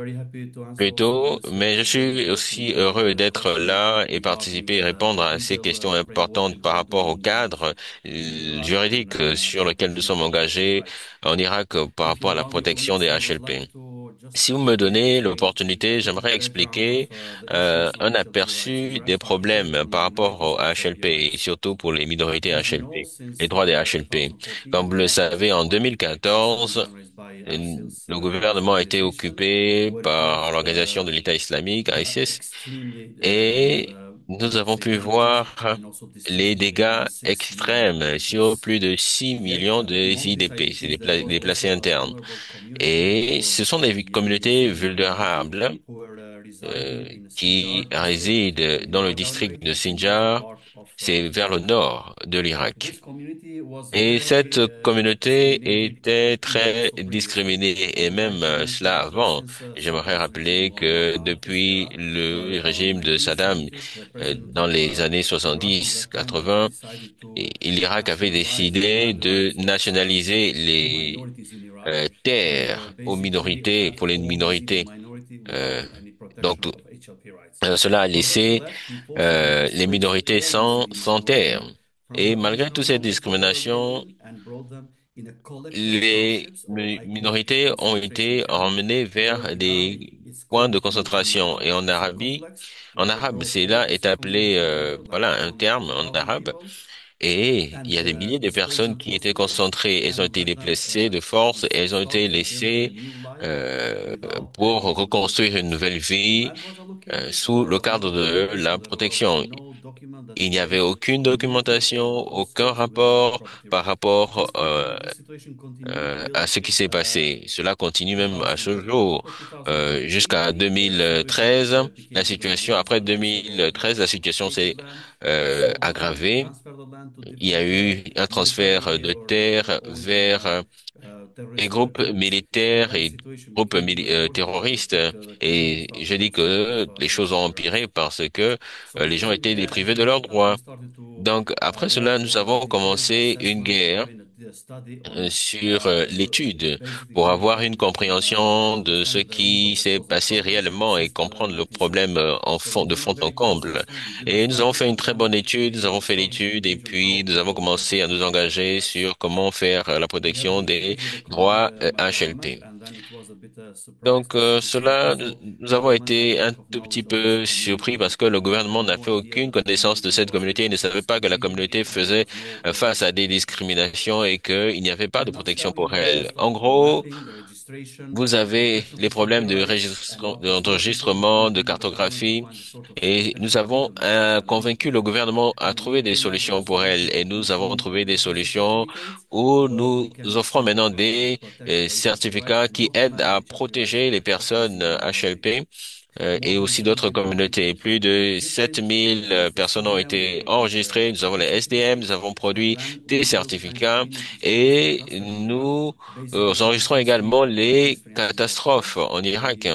plus tôt, mais je suis aussi heureux d'être là et participer et répondre à ces questions importantes par rapport au cadre euh, juridique sur lequel nous sommes engagés en Irak par rapport à la protection des HLP. Si vous me donnez l'opportunité, j'aimerais expliquer euh, un aperçu des problèmes par rapport au HLP et surtout pour les minorités HLP, les droits des HLP. Comme vous le savez, en 2014, euh, le gouvernement a été occupé par l'organisation de l'État islamique, ISIS, et nous avons pu voir les dégâts extrêmes sur plus de 6 millions de IDP, c'est des pla- déplacés internes. Et ce sont des communautés vulnérables euh, qui résident dans le district de Sinjar, c'est vers le nord de l'Irak. Et cette communauté était très discriminée et même euh, cela avant. J'aimerais rappeler que depuis le régime de Saddam euh, dans les années 70-80, l'Irak avait décidé de nationaliser les euh, terres aux minorités, pour les minorités. Euh, donc euh, cela a laissé euh, les minorités sans, terre. Et malgré toutes ces discriminations, les mi- minorités ont été emmenées vers des points de concentration. Et en Arabie, en arabe, c'est là est appelé, euh, voilà, un terme en arabe. Et il y a des milliers de personnes qui étaient concentrées. Elles ont été déplacées de force et elles ont été laissées euh, pour reconstruire une nouvelle vie euh, sous le cadre de la protection. Il n'y avait aucune documentation, aucun rapport par rapport euh, euh, à ce qui s'est passé. Cela continue même à ce jour. Euh, jusqu'à 2013, la situation, après 2013, la situation s'est aggravée. Il y a eu un transfert de terres vers les groupes militaires et groupes euh, terroristes. Et je dis que les choses ont empiré parce que euh, les gens étaient déprivés de leurs droits. Donc, après cela, nous avons commencé une guerre sur euh, l'étude pour avoir une compréhension de ce qui s'est passé réellement et comprendre le problème euh, de fond en comble. Et nous avons fait une très bonne étude, nous avons fait l'étude et puis nous avons commencé à nous engager sur comment faire euh, la protection des droits euh, HLP. Donc euh, cela, nous avons été un tout petit peu surpris parce que le gouvernement n'a fait aucune connaissance de cette communauté et ne savait pas que la communauté faisait euh, face à des discriminations et qu'il n'y avait pas de protection pour elle. En gros, vous avez les problèmes de registre- d'enregistrement, de cartographie, et nous avons convaincu le gouvernement à trouver des solutions pour elle. Et nous avons trouvé des solutions où nous offrons maintenant des euh, certificats qui aident à protéger les personnes HLP et aussi d'autres communautés. Plus de 7000 euh, personnes ont été enregistrées. Nous avons les SDM, nous avons produit des certificats et nous euh, enregistrons également les catastrophes en Irak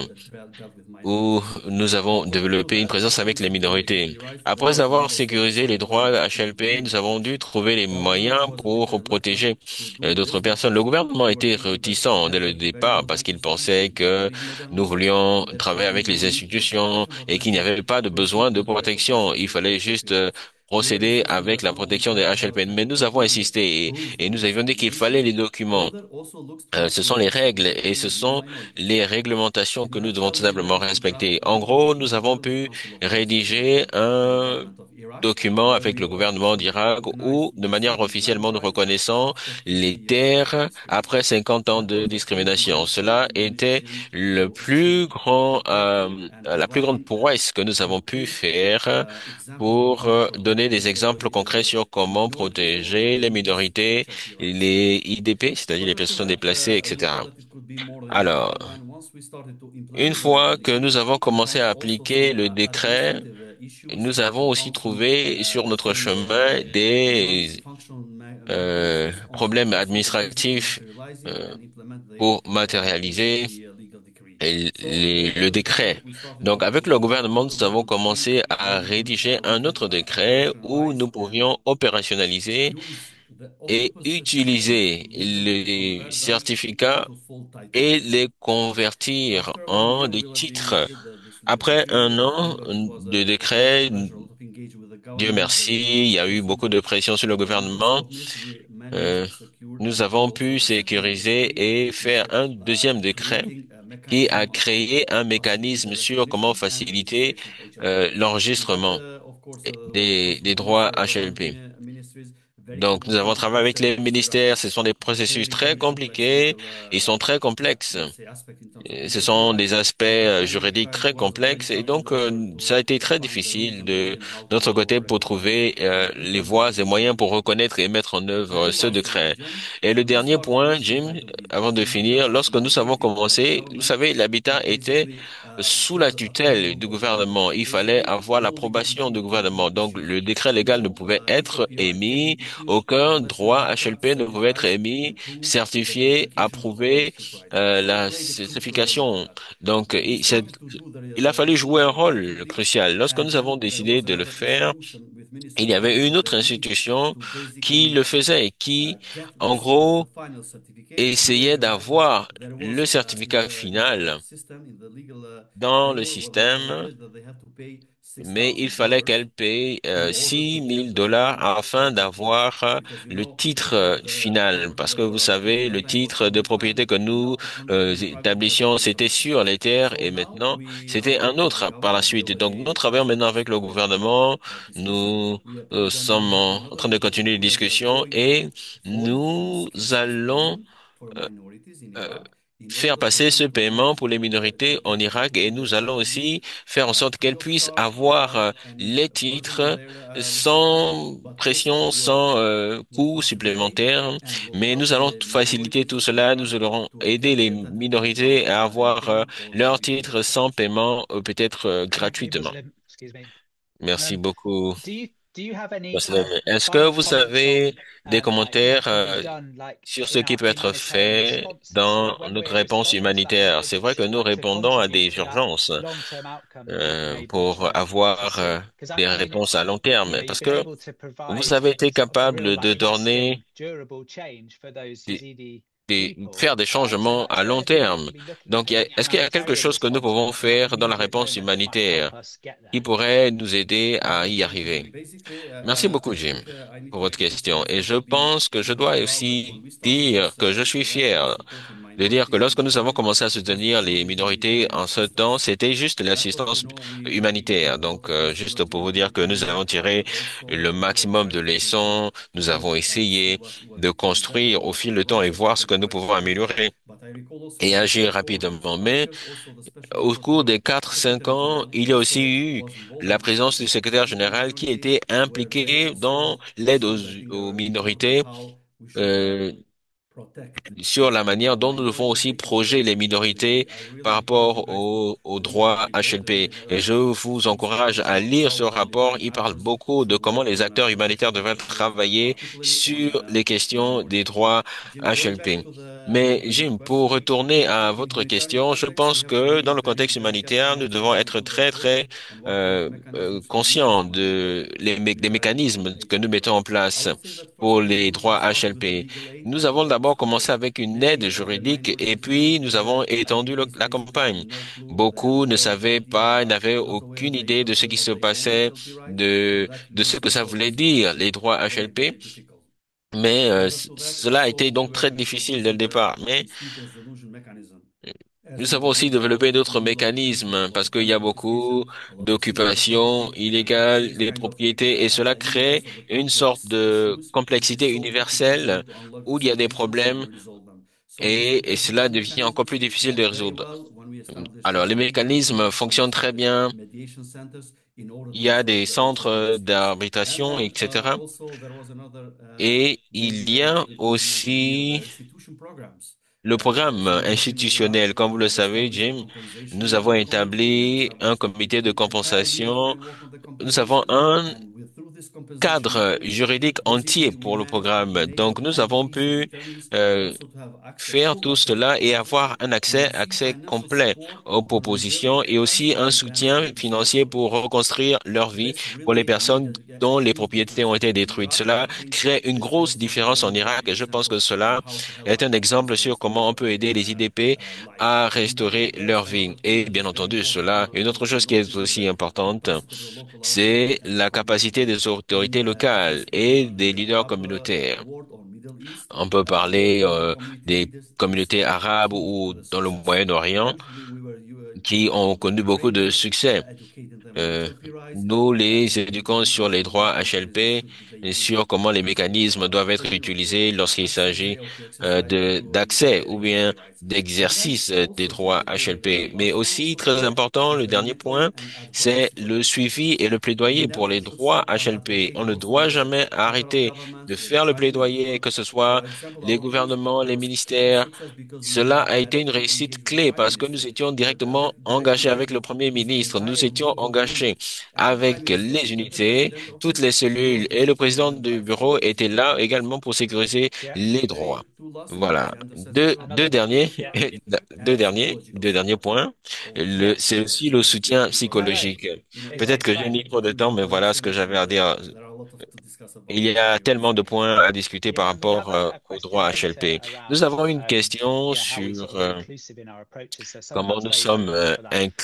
où nous avons développé une présence avec les minorités. Après avoir sécurisé les droits HLP, nous avons dû trouver les moyens pour protéger euh, d'autres personnes. Le gouvernement était réticent dès le départ parce qu'il pensait que nous voulions travailler avec les institutions et qu'il n'y avait pas de besoin de protection. Il fallait juste euh, procéder avec la protection des HLP. Mais nous avons insisté et, et nous avions dit qu'il fallait les documents. Euh, ce sont les règles et ce sont les réglementations que nous devons tout simplement respecter. En gros, nous avons pu rédiger un document avec le gouvernement d'Irak où, de manière officiellement, nous reconnaissons les terres après 50 ans de discrimination. Cela était le plus grand, euh, la plus grande prouesse que nous avons pu faire pour euh, donner des exemples concrets sur comment protéger les minorités, les IDP, c'est-à-dire les personnes déplacées, etc. Alors, une fois que nous avons commencé à appliquer le décret, nous avons aussi trouvé sur notre chemin des euh, problèmes administratifs euh, pour matérialiser le décret. Donc, avec le gouvernement, nous avons commencé à rédiger un autre décret où nous pouvions opérationnaliser et utiliser les certificats et les convertir en des titres. Après un an de décret, Dieu merci, il y a eu beaucoup de pression sur le gouvernement. Euh, nous avons pu sécuriser et faire un deuxième décret qui a créé un mécanisme sur comment faciliter euh, l'enregistrement des, des droits HLP. Donc, nous avons travaillé avec les ministères. Ce sont des processus très compliqués. Ils sont très complexes. Ce sont des aspects euh, juridiques très complexes et donc euh, ça a été très difficile de notre côté pour trouver euh, les voies et moyens pour reconnaître et mettre en œuvre ce décret. Et le dernier point, Jim, avant de finir, lorsque nous avons commencé, vous savez, l'habitat était sous la tutelle du gouvernement. Il fallait avoir l'approbation du gouvernement. Donc le décret légal ne pouvait être émis, aucun droit HLP ne pouvait être émis, certifié, approuvé, euh, la certification. Donc il, il a fallu jouer un rôle crucial. Lorsque nous avons décidé de le faire, il y avait une autre institution qui le faisait et qui, en gros, essayait d'avoir le certificat final dans le système mais il fallait qu'elle paye euh, 6 000 dollars afin d'avoir euh, le titre euh, final. Parce que vous savez, le titre de propriété que nous euh, établissions, c'était sur les terres et maintenant, c'était un autre par la suite. donc, nous travaillons maintenant avec le gouvernement. Nous sommes en, train de continuer les discussions et nous allons faire passer ce paiement pour les minorités en Irak et nous allons aussi faire en sorte qu'elles puissent avoir euh, les titres sans pression, sans euh, coûts supplémentaires. Mais nous allons faciliter tout cela. Nous allons aider les minorités à avoir euh, leurs titres sans paiement, peut-être gratuitement. Merci beaucoup. Est-ce que vous avez des commentaires euh, sur ce qui peut être fait dans notre réponse humanitaire? C'est vrai que nous répondons à des urgences euh, pour avoir euh, des réponses à long terme, parce que vous avez été capable de donner faire des changements à long terme. Donc, est-ce qu'il y a quelque chose que nous pouvons faire dans la réponse humanitaire qui pourrait nous aider à y arriver? Merci beaucoup, Jim, pour votre question. Et je pense que je dois aussi dire que je suis fier de dire que lorsque nous avons commencé à soutenir les minorités en ce temps, c'était juste l'assistance humanitaire. Donc, euh, juste pour vous dire que nous avons tiré le maximum de leçons, nous avons essayé de construire au fil du temps et voir ce que nous pouvons améliorer et agir rapidement. Mais au cours des quatre, cinq ans, il y a aussi eu la présence du secrétaire général qui était impliqué dans l'aide aux, minorités. Euh, sur la manière dont nous devons aussi projeter les minorités par rapport aux, droits HLP. Et je vous encourage à lire ce rapport. Il parle beaucoup de comment les acteurs humanitaires devraient travailler sur les questions des droits HLP. Mais Jim, pour retourner à votre question, je pense que dans le contexte humanitaire, nous devons être très, très euh, euh, conscients de les, des mécanismes que nous mettons en place pour les droits HLP. Nous avons d'abord commencé avec une aide juridique et puis nous avons étendu la campagne. Beaucoup ne savaient pas, n'avaient aucune idée de ce qui se passait, de, de ce que ça voulait dire, les droits HLP. Mais euh, cela a été donc très difficile dès le départ. Mais nous avons aussi développé d'autres mécanismes parce qu'il y a beaucoup d'occupations illégales des propriétés et cela crée une sorte de complexité universelle où il y a des problèmes et, cela devient encore plus difficile de résoudre. Alors, les mécanismes fonctionnent très bien. Il y a des centres d'arbitration, etc. Et il y a aussi le programme institutionnel, comme vous le savez, Jim, nous avons établi un comité de compensation. Nous avons un cadre juridique entier pour le programme. Donc, nous avons pu euh, faire tout cela et avoir un accès, accès complet aux propositions et aussi un soutien financier pour reconstruire leur vie pour les personnes dont les propriétés ont été détruites. Cela crée une grosse différence en Irak et je pense que cela est un exemple sur comment on peut aider les IDP à restaurer leur vie. Et bien entendu, cela, une autre chose qui est aussi importante, c'est la capacité des autorités locales et des leaders communautaires. on peut parler euh, des communautés arabes ou dans le Moyen-Orient qui ont connu beaucoup de succès. Euh, nous les éduquons sur les droits HLP et sur comment les mécanismes doivent être utilisés lorsqu'il s'agit euh, d'accès ou bien d'exercice des droits HLP. Mais aussi, très important, le dernier point, c'est le suivi et le plaidoyer pour les droits HLP. On ne doit jamais arrêter de faire le plaidoyer, que ce soit les gouvernements, les ministères, cela a été une réussite clé parce que nous étions directement engagés avec le Premier ministre. Nous étions engagés avec les unités, toutes les cellules et le président du bureau était là également pour sécuriser les droits. Voilà. Deux, deux derniers, (laughs) deux derniers, deux derniers points. C'est aussi le soutien psychologique. Peut-être que j'ai mis trop de temps, mais voilà ce que j'avais à dire. Il y a tellement de points à discuter par rapport euh, aux droits HLP. Nous avons une question sur euh, comment nous sommes euh,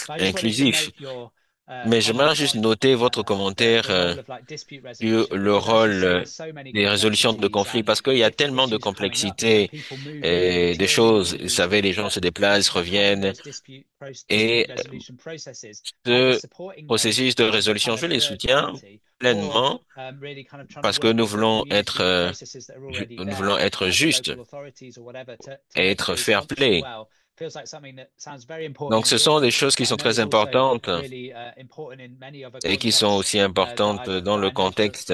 inclusifs. Mais j'aimerais juste noter votre commentaire sur le rôle des résolutions de conflits parce qu'il y a tellement de complexité et des choses. Vous savez, les gens se déplacent, reviennent et ce processus de résolution, je les soutiens pleinement parce que nous voulons être, nous voulons être justes et être fair play. Donc, ce sont des choses qui sont très importantes. et qui sont aussi importantes dans le contexte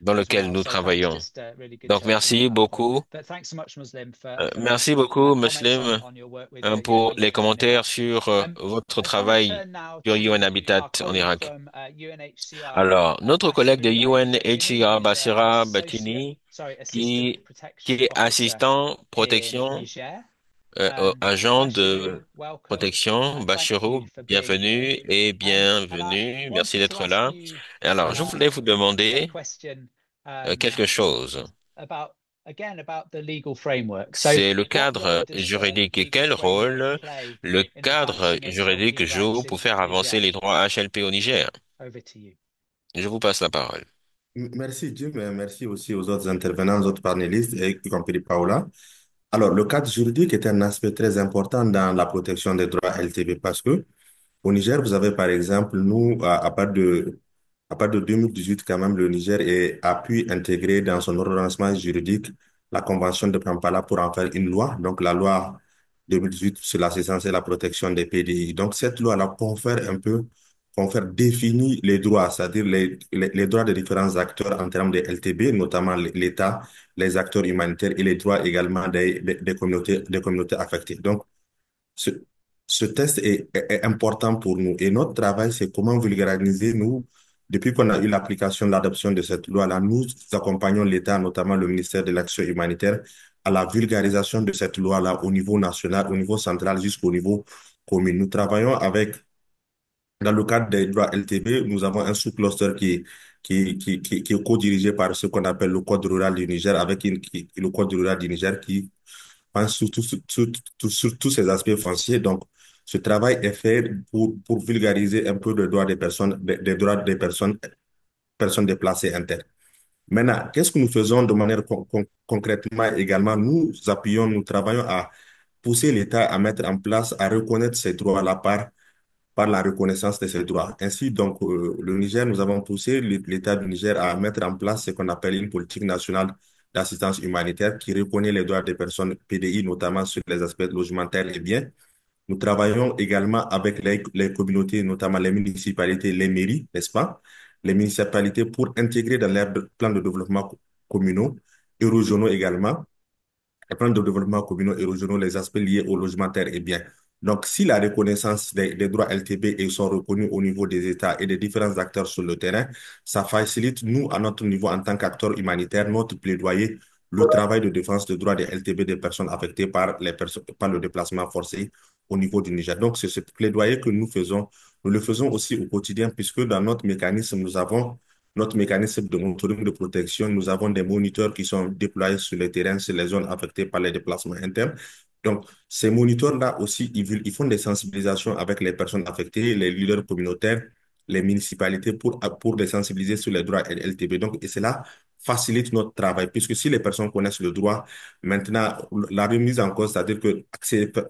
dans lequel nous travaillons. Donc, merci beaucoup. merci beaucoup, Muslim, pour les commentaires sur votre travail sur UN Habitat en Irak. Alors, notre collègue de UNHCR, Basira Batini, qui, qui est assistant protection euh, agent de protection, Bachirou, bienvenue et bienvenue. Merci d'être là. Alors, je voulais vous demander euh, quelque chose. C'est le cadre juridique et quel rôle le cadre juridique joue pour faire avancer les droits HLP au Niger? Je vous passe la parole. Merci Jim, merci aussi aux autres intervenants, aux autres panélistes, et y compris Paola. Alors, le cadre juridique est un aspect très important dans la protection des droits LTV parce que au Niger, vous avez par exemple, nous, à, à part de, à part de 2018, quand même, le Niger est, a pu intégrer dans son ordonnancement juridique la Convention de Kampala pour en faire une loi. Donc, la loi 2018 sur l'assistance et la protection des PDI. Donc, cette loi-là confère un peu confère définit les droits, c'est-à-dire les, les, droits des différents acteurs en termes de LTB, notamment l'État, les acteurs humanitaires et les droits également des, des, communautés, des communautés affectées. Donc, ce, ce test est, est, important pour nous. Et notre travail, c'est comment vulgariser, nous, depuis qu'on a eu l'application l'adoption de cette loi-là, nous accompagnons l'État, notamment le ministère de l'Action humanitaire, à la vulgarisation de cette loi-là au niveau national, au niveau central, jusqu'au niveau commun. Nous travaillons avec dans le cadre des droits LTB, nous avons un sous-cluster qui, qui, qui, qui, qui est co-dirigé par ce qu'on appelle le Code rural du Niger, avec le Code rural du Niger qui pense sur, tout, sur, sur, sur tous ces aspects fonciers. Donc, ce travail est fait pour, pour vulgariser un peu les droits des personnes, des, droits des personnes, personnes déplacées internes. Maintenant, qu'est-ce que nous faisons de manière con, concrètement également? Nous appuyons, nous travaillons à pousser l'État à mettre en place, à reconnaître ces droits-là par par la reconnaissance de ces droits. Ainsi, donc, euh, le Niger, nous avons poussé l'État du Niger à mettre en place ce qu'on appelle une politique nationale d'assistance humanitaire qui reconnaît les droits des personnes PDI, notamment sur les aspects logementaires et biens. Nous travaillons également avec les, communautés, notamment les municipalités, les mairies, n'est-ce pas? Les municipalités pour intégrer dans leurs plans de développement communaux et régionaux également, les plans de développement communaux et régionaux, les aspects liés au logementaire et biens. Donc, si la reconnaissance des, droits LTB sont reconnus au niveau des États et des différents acteurs sur le terrain, ça facilite, nous, à notre niveau, en tant qu'acteurs humanitaires, notre plaidoyer, le travail de défense des droits des LTB des personnes affectées par, les par le déplacement forcé au niveau du Niger. Donc, c'est ce plaidoyer que nous faisons. Nous le faisons aussi au quotidien puisque dans notre mécanisme, nous avons notre mécanisme de monitoring de protection. Nous avons des moniteurs qui sont déployés sur le terrain, sur les zones affectées par les déplacements internes. Donc, ces moniteurs-là aussi, ils, ils, font des sensibilisations avec les personnes affectées, les leaders communautaires, les municipalités pour, pour les sensibiliser sur les droits LTB. Donc, et c'est là facilite notre travail, puisque si les personnes connaissent le droit, maintenant, la remise en cause, c'est-à-dire que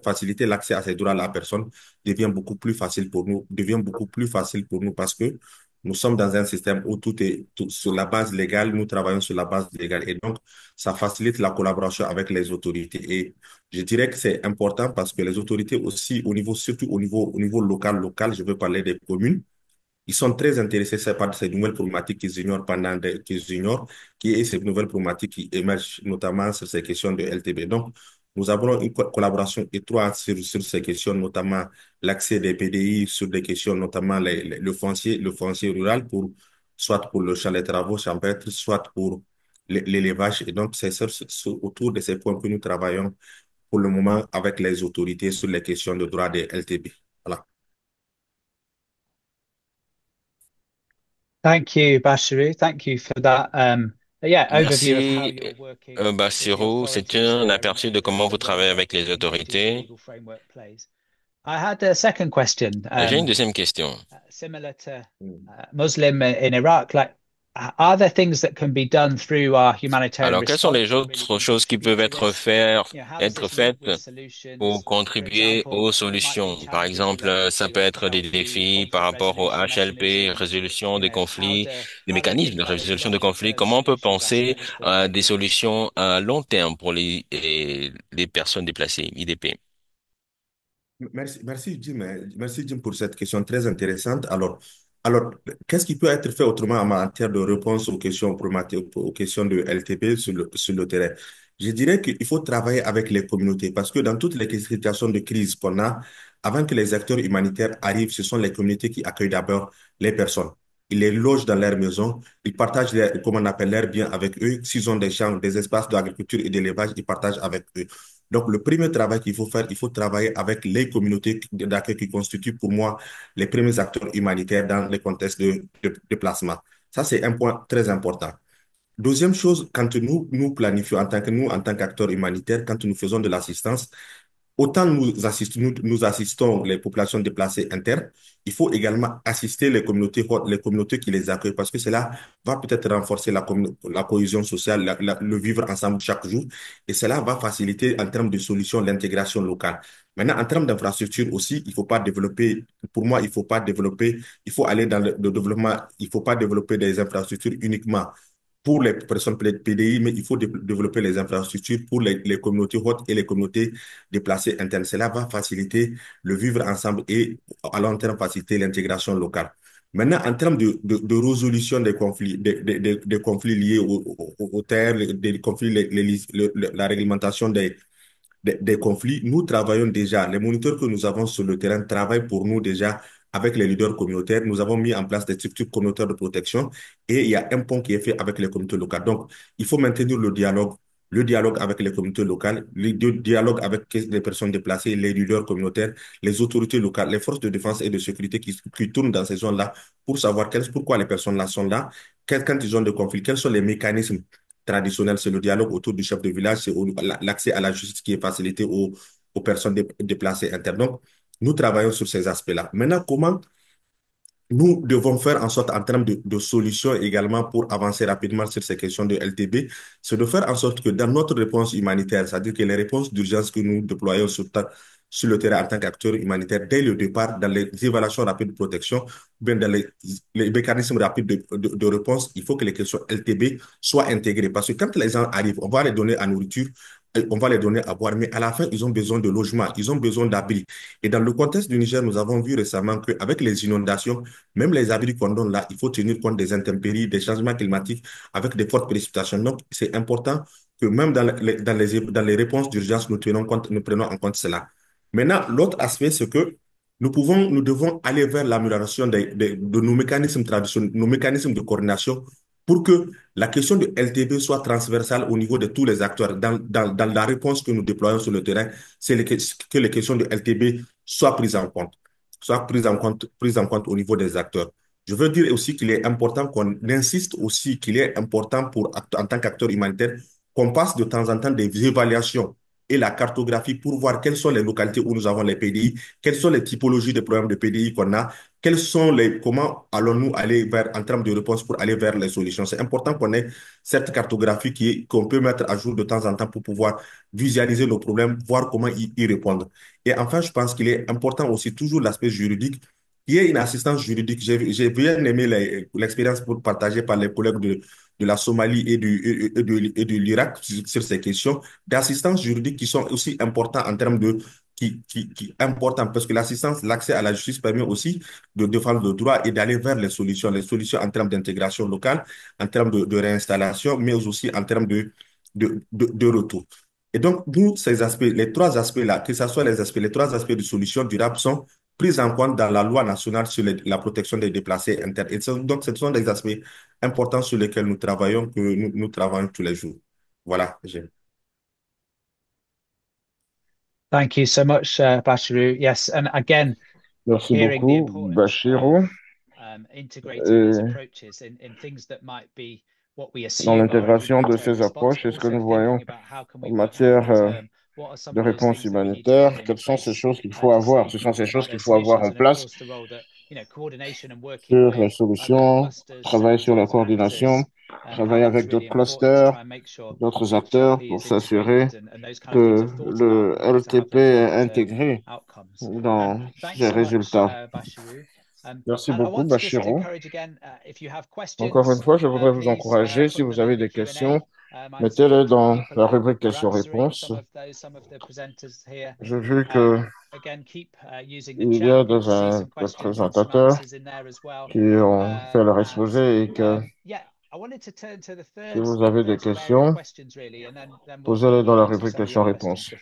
faciliter l'accès à ces droits à la personne devient beaucoup plus facile pour nous, devient beaucoup plus facile pour nous parce que nous sommes dans un système où tout est sur la base légale, nous travaillons sur la base légale et donc ça facilite la collaboration avec les autorités. Et je dirais que c'est important parce que les autorités aussi, au niveau, surtout au niveau, au niveau local, local, je veux parler des communes, ils sont très intéressés par ces nouvelles problématiques qu'ils ignorent pendant qu'ils ignorent, qui est ces nouvelles problématiques qui émergent notamment sur ces questions de LTB. Donc, nous avons une collaboration étroite sur, ces questions, notamment l'accès des PDI sur des questions, notamment le foncier, le foncier rural soit pour le champ des travaux champêtres, soit pour l'élevage. Et donc, c'est autour de ces points que nous travaillons pour le moment avec les autorités sur les questions de droit des LTB. Voilà. Thank you, Bashiru. Thank you for that. Um, Merci, euh, Bassirou. C'est un aperçu de comment vous travaillez avec les autorités. legal framework plays. I had a second question, J'ai une um, deuxième question. uh, similar to uh, Muslim in Iraq. Like, are there things that can be done through our humanitarian Alors, quelles sont les autres choses qui peuvent to être faire, faites pour For contribuer example, aux solutions? Par challenges exemple, related ça to peut être des défis par rapport au resolution HLP, résolution des conflits, des mécanismes think de résolution de conflits. long-term Comment on peut solutions penser à des solutions à long terme pour les, personnes déplacées, IDP? Merci, merci Jim, merci Jim pour cette question très intéressante. Alors, alors, qu'est-ce qui peut être fait autrement en matière de réponse aux questions aux questions de LTP sur le, sur le terrain? Je dirais qu'il faut travailler avec les communautés parce que dans toutes les situations de crise qu'on a, avant que les acteurs humanitaires arrivent, ce sont les communautés qui accueillent d'abord les personnes. Ils les logent dans leur maison, ils partagent, les, comment on appelle, leurs biens avec eux. S'ils ont des champs, des espaces d'agriculture et d'élevage, ils partagent avec eux. Donc, le premier travail qu'il faut faire, il faut travailler avec les communautés d'accueil qui constituent pour moi les premiers acteurs humanitaires dans les contextes de, de, de placement. Ça, c'est un point très important. Deuxième chose, quand nous, nous planifions en tant que nous, en tant qu'acteurs humanitaires, quand nous faisons de l'assistance, autant nous assistons, les populations déplacées internes, il faut également assister les communautés, les communautés qui les accueillent parce que cela va peut-être renforcer la, cohésion sociale, le vivre ensemble chaque jour et cela va faciliter en termes de solutions l'intégration locale. Maintenant, en termes d'infrastructure aussi, il faut pas développer, pour moi, il faut pas développer, il faut aller dans le, le développement, il faut pas développer des infrastructures uniquement pour les personnes PDI, mais il faut dé développer les infrastructures pour les, communautés hautes et les communautés déplacées internes. Cela va faciliter le vivre ensemble et à long terme faciliter l'intégration locale. Maintenant, en termes de, de, résolution des conflits, des, des, conflits liés aux au, au terres, des conflits, la réglementation des, des, conflits, nous travaillons déjà. Les moniteurs que nous avons sur le terrain travaillent pour nous déjà avec les leaders communautaires, nous avons mis en place des structures communautaires de protection et il y a un pont qui est fait avec les communautés locales. Donc, il faut maintenir le dialogue, le dialogue avec les communautés locales, le dialogue avec les personnes déplacées, les leaders communautaires, les autorités locales, les forces de défense et de sécurité qui, tournent dans ces zones-là pour savoir quelles, pourquoi les personnes-là sont là, quand ils ont des conflits, quels sont les mécanismes traditionnels. C'est le dialogue autour du chef de village, c'est l'accès à la justice qui est facilité aux, personnes déplacées internes. Nous travaillons sur ces aspects-là. Maintenant, comment nous devons faire en sorte, en termes de, solutions également pour avancer rapidement sur ces questions de LTB, c'est de faire en sorte que dans notre réponse humanitaire, c'est-à-dire que les réponses d'urgence que nous déployons sur, le terrain en tant qu'acteurs humanitaires, dès le départ, dans les évaluations rapides de protection, bien dans les, les mécanismes rapides de, de, de, réponse, il faut que les questions LTB soient intégrées. Parce que quand les gens arrivent, on va les donner à nourriture, on va les donner à boire, mais à la fin, ils ont besoin de logement, ils ont besoin d'abris. Et dans le contexte du Niger, nous avons vu récemment qu'avec les inondations, même les abris qu'on donne là, il faut tenir compte des intempéries, des changements climatiques avec des fortes précipitations. Donc, c'est important que même dans les, dans les, dans les réponses d'urgence, nous, tenons nous prenons en compte cela. Maintenant, l'autre aspect, c'est que nous pouvons, nous devons aller vers l'amélioration de, de, de nos mécanismes traditionnels, nos mécanismes de coordination pour que la question de LTB soit transversale au niveau de tous les acteurs. Dans, dans, dans la réponse que nous déployons sur le terrain, c'est que les questions de LTB soient prises en compte, soient prises en compte, prises en compte au niveau des acteurs. Je veux dire aussi qu'il est important qu'on insiste aussi qu'il est important pour, en tant qu'acteur humanitaire, qu'on passe de temps en temps des évaluations et la cartographie pour voir quelles sont les localités où nous avons les PDI, quelles sont les typologies de problèmes de PDI qu'on a, quels sont les, comment allons-nous aller vers, en termes de réponse pour aller vers les solutions? C'est important qu'on ait cette cartographie qui, qu'on peut mettre à jour de temps en temps pour pouvoir visualiser nos problèmes, voir comment y, y répondre. Et enfin, je pense qu'il est important aussi toujours l'aspect juridique il y a une assistance juridique. J'ai bien aimé l'expérience pour partager par les collègues de, de la Somalie et, du, et de, et de l'Irak sur ces questions d'assistance juridique qui sont aussi importants en termes de qui, qui, qui important parce que l'assistance, l'accès à la justice permet aussi de défendre le droit et d'aller vers les solutions, les solutions en termes d'intégration locale, en termes de, de, réinstallation, mais aussi en termes de, de, de, retour. Et donc, nous, ces aspects, les trois aspects-là, que ce soit les aspects, les trois aspects de solution durable sont prise en compte dans la loi nationale sur la protection des déplacés internes. Et donc, ce sont des aspects importants sur lesquels nous travaillons, que nous, nous travaillons tous les jours. Voilà, Jim. Thank you so much, uh, Bashiru. Yes, and again, Merci beaucoup, Bashiru. Integrating these approaches in, in things that might be what we assume Dans l'intégration de ces approches, est-ce que nous voyons en matière euh, de réponse humanitaire, quelles sont ces choses qu'il faut avoir Ce sont ces choses qu'il faut avoir en place sur les solutions, travailler sur la coordination, travailler avec d'autres clusters, d'autres acteurs pour s'assurer que le LTP est intégré dans ces résultats. Merci beaucoup, Bachirou. Encore une fois, je voudrais vous encourager, si vous avez des questions, mettez-les dans la rubrique questions-réponses. J'ai vu que il y a des, des présentateurs qui ont fait leur exposé et que si vous avez des questions, posez-les dans la rubrique questions-réponses.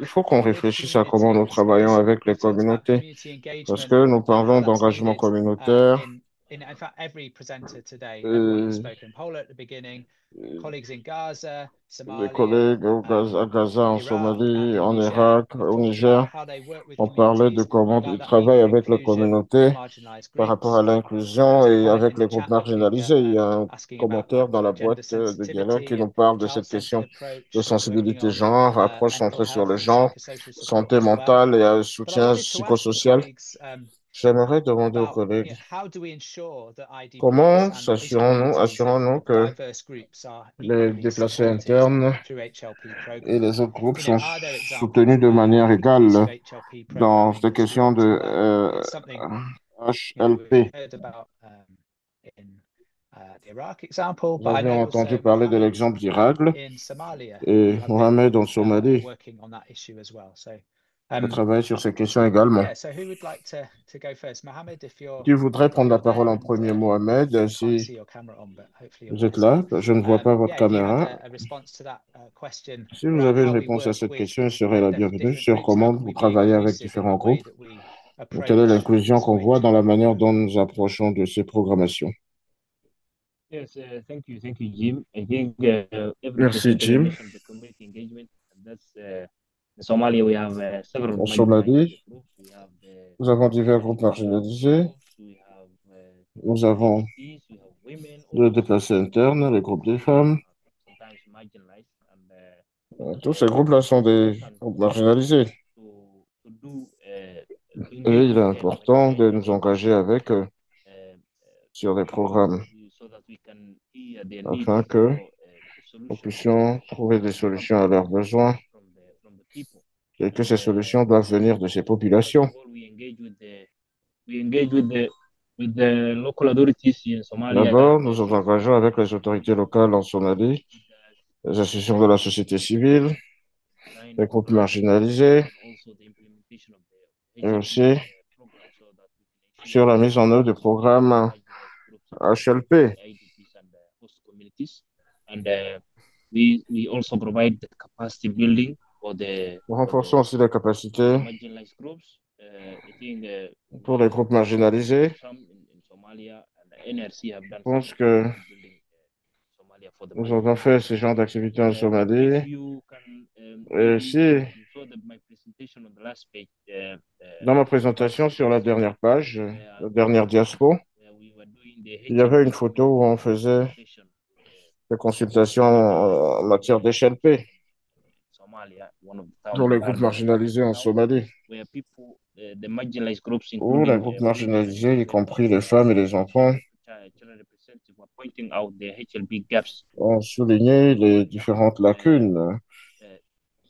Il faut qu'on réfléchisse à comment nous travaillons avec les communautés, parce que nous parlons d'engagement communautaire. Les collègues au Gaza, à Gaza, en Somalie, en Irak, au Niger, on parlait de comment ils travaillent avec la communauté par rapport à l'inclusion et avec les groupes marginalisés. Il y a un commentaire dans la boîte de dialogue qui nous parle de cette question de sensibilité genre, approche centrée sur le genre, santé mentale et soutien psychosocial. J'aimerais demander aux collègues comment s'assurons-nous assurons-nous que les déplacés internes et les autres groupes sont soutenus de manière égale dans ces questions de euh, HLP. Vous avez entendu parler de l'exemple d'Irak et Mohamed en Somalie je travaille sur ces questions également. Qui voudrait prendre la parole en premier, Mohamed Si vous êtes là, je ne vois pas votre caméra. Si vous avez une réponse à cette question, elle serait la bienvenue sur comment vous travaillez avec différents groupes. Quelle est l'inclusion qu'on voit dans la manière dont nous approchons de ces programmations? Merci, Jim. En Somalie, nous avons divers groupes marginalisés. Nous avons les déplacés internes, les groupes des femmes. Tous ces groupes-là sont des groupes marginalisés. Et il est important de nous engager avec eux sur des programmes afin que nous puissions trouver des solutions à leurs besoins et que ces solutions doivent venir de ces populations. D'abord, nous nous engageons avec les autorités locales en Somalie, les associations de la société civile, les groupes marginalisés, et aussi sur la mise en œuvre du programme HLP. Nous renforçons aussi la capacité pour les groupes marginalisés. Je pense que nous avons fait ce genre d'activité en Somalie. Et aussi, dans ma présentation sur la dernière page, la dernière diapo, il y avait une photo où on faisait des consultations en matière d'HLP dans les groupes marginalisés en Somalie, où les groupes marginalisés, y compris les femmes et les enfants, ont souligné les différentes lacunes,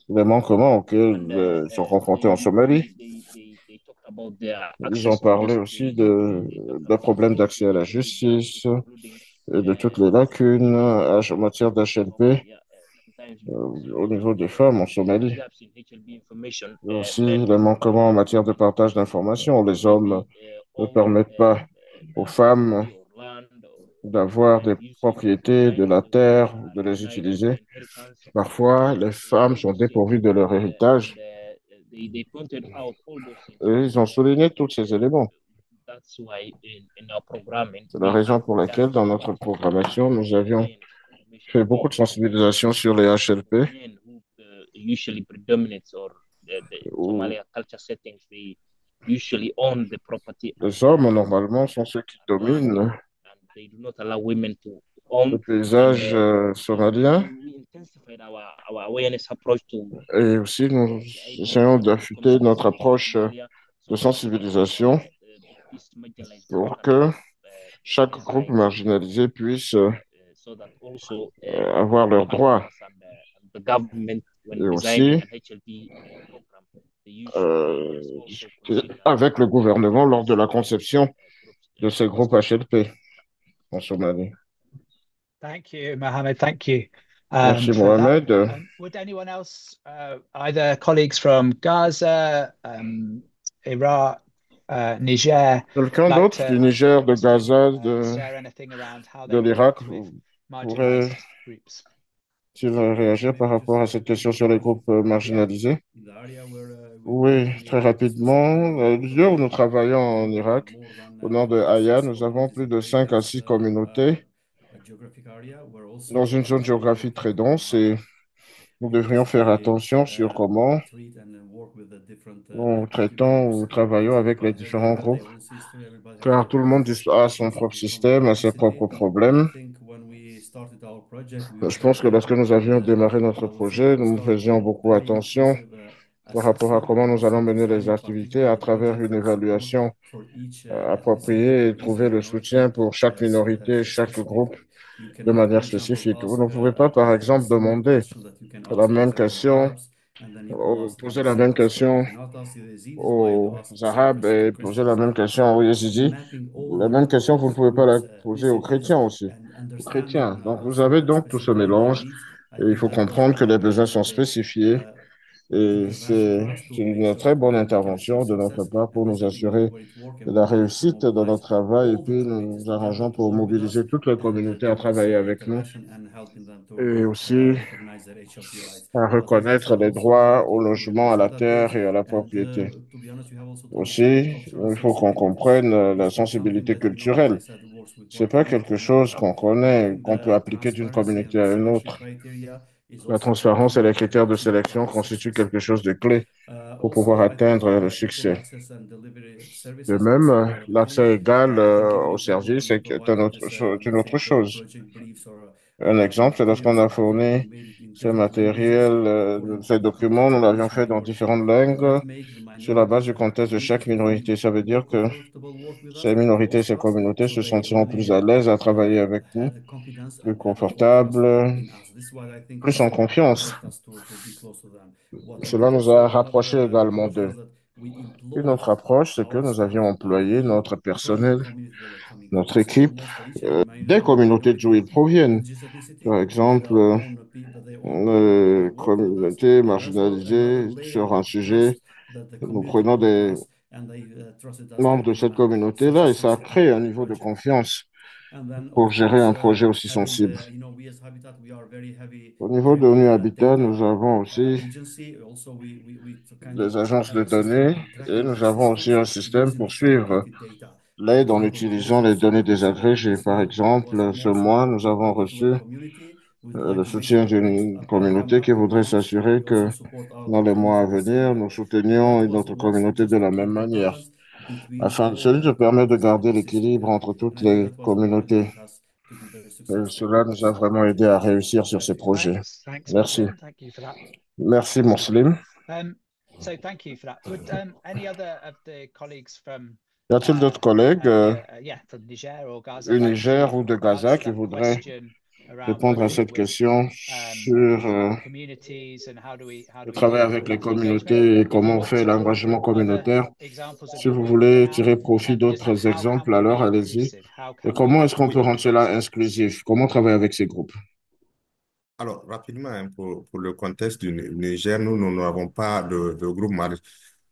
les manquements auxquels ils sont confrontés en Somalie. Ils ont parlé aussi de, de problèmes d'accès à la justice et de toutes les lacunes en matière d'HLP au niveau des femmes en Somalie. Et aussi les manquements en matière de partage d'informations. Les hommes ne permettent pas aux femmes d'avoir des propriétés de la terre, de les utiliser. Parfois, les femmes sont dépourvues de leur héritage. Et ils ont souligné tous ces éléments. C'est la raison pour laquelle, dans notre programmation, nous avions fait beaucoup de sensibilisation sur les HLP. Les hommes, normalement, sont ceux qui dominent le paysage euh, somalien. Et aussi, nous essayons d'affûter notre approche de sensibilisation pour que chaque groupe marginalisé puisse euh, avoir leurs droits. Et aussi, euh, avec le gouvernement lors de la conception de ces groupes HLP en Somalie. Thank you, Mohamed. Thank you. Merci, for Mohamed. that. Um, would anyone else, uh, either colleagues from Gaza, um, Iraq, uh, Niger, Quelqu'un d'autre du Niger, de Gaza, uh, de, l'Irak marginalized groups? tu veux réagir par rapport à cette question sur les groupes euh, marginalisés? Oui, très rapidement. Le lieu où nous travaillons en Irak, au nord de Haya, nous avons plus de 5 à 6 communautés dans une zone géographique très dense et nous devrions faire attention sur comment nous traitons ou travaillons avec les différents groupes, car tout le monde a son propre système, a ses propres problèmes. Je pense que lorsque nous avions démarré notre projet, nous faisions beaucoup attention par rapport à comment nous allons mener les activités à travers une évaluation euh, appropriée et trouver le soutien pour chaque minorité, chaque groupe de manière spécifique. Vous ne pouvez pas, par exemple, demander la même question, poser la même question aux Arabes et poser la même question aux Yézidis. La même question, vous ne pouvez pas la poser aux chrétiens aussi, chrétiens. Donc, vous avez donc tout ce mélange et il faut comprendre que les besoins sont spécifiés et c'est une très bonne intervention de notre part pour nous assurer de la réussite de notre travail et puis nous nous arrangeons pour mobiliser toutes les communautés à travailler avec nous et aussi à reconnaître les droits au logement, à la terre et à la propriété. Aussi, il faut qu'on comprenne la sensibilité culturelle. C'est pas quelque chose qu'on connaît, qu'on peut appliquer d'une communauté à une autre. La transparence et les critères de sélection constituent quelque chose de clé pour pouvoir atteindre le succès. De même, l'accès égal euh, aux services est une autre, cho- une autre chose. Un exemple, c'est lorsqu'on a fourni ce matériel, euh, ces documents, nous l'avions fait dans différentes langues sur la base du contexte de chaque minorité. Ça veut dire que ces minorités, ces communautés se sentiront plus à l'aise à travailler avec nous, plus confortables, plus en confiance. Cela nous a rapprochés également d'eux. Une autre approche, c'est que nous avions employé notre personnel, notre équipe, euh, des communautés d'où ils proviennent. Par exemple, euh, les communautés marginalisées sur un sujet, nous prenons des membres de cette communauté-là et ça crée un niveau de confiance pour gérer un projet aussi sensible. Au niveau de l'ONU Habitat, nous avons aussi des agences de données et nous avons aussi un système pour suivre l'aide en utilisant les données désagrégées. Par exemple, ce mois, nous avons reçu le soutien d'une communauté qui voudrait s'assurer que dans les mois à venir, nous soutenions notre communauté de la même manière. Afin, cela nous permet de garder l'équilibre entre toutes les communautés. Et cela nous a vraiment aidé à réussir sur ces projets. Merci. Martin. Thank you for that. Merci, Muslim. Um, so thank you for that. Would um, any other of the colleagues from Y a-t-il uh, d'autres collègues euh, uh, yeah, from Niger or Gaza du Niger ou de Gaza qui voudraient répondre à cette question um, sur euh, le travail avec les communautés et If you comment on want fait l'engagement other communautaire. Si vous voulez tirer profit d'autres exemples, alors allez-y. Et comment we est-ce qu'on peut work rendre with cela inclusif? Comment travailler avec ces groupes? Alors, rapidement, hein, pour, pour le contexte du Ni- Niger, nous, nous n'avons pas de, de groupe mar-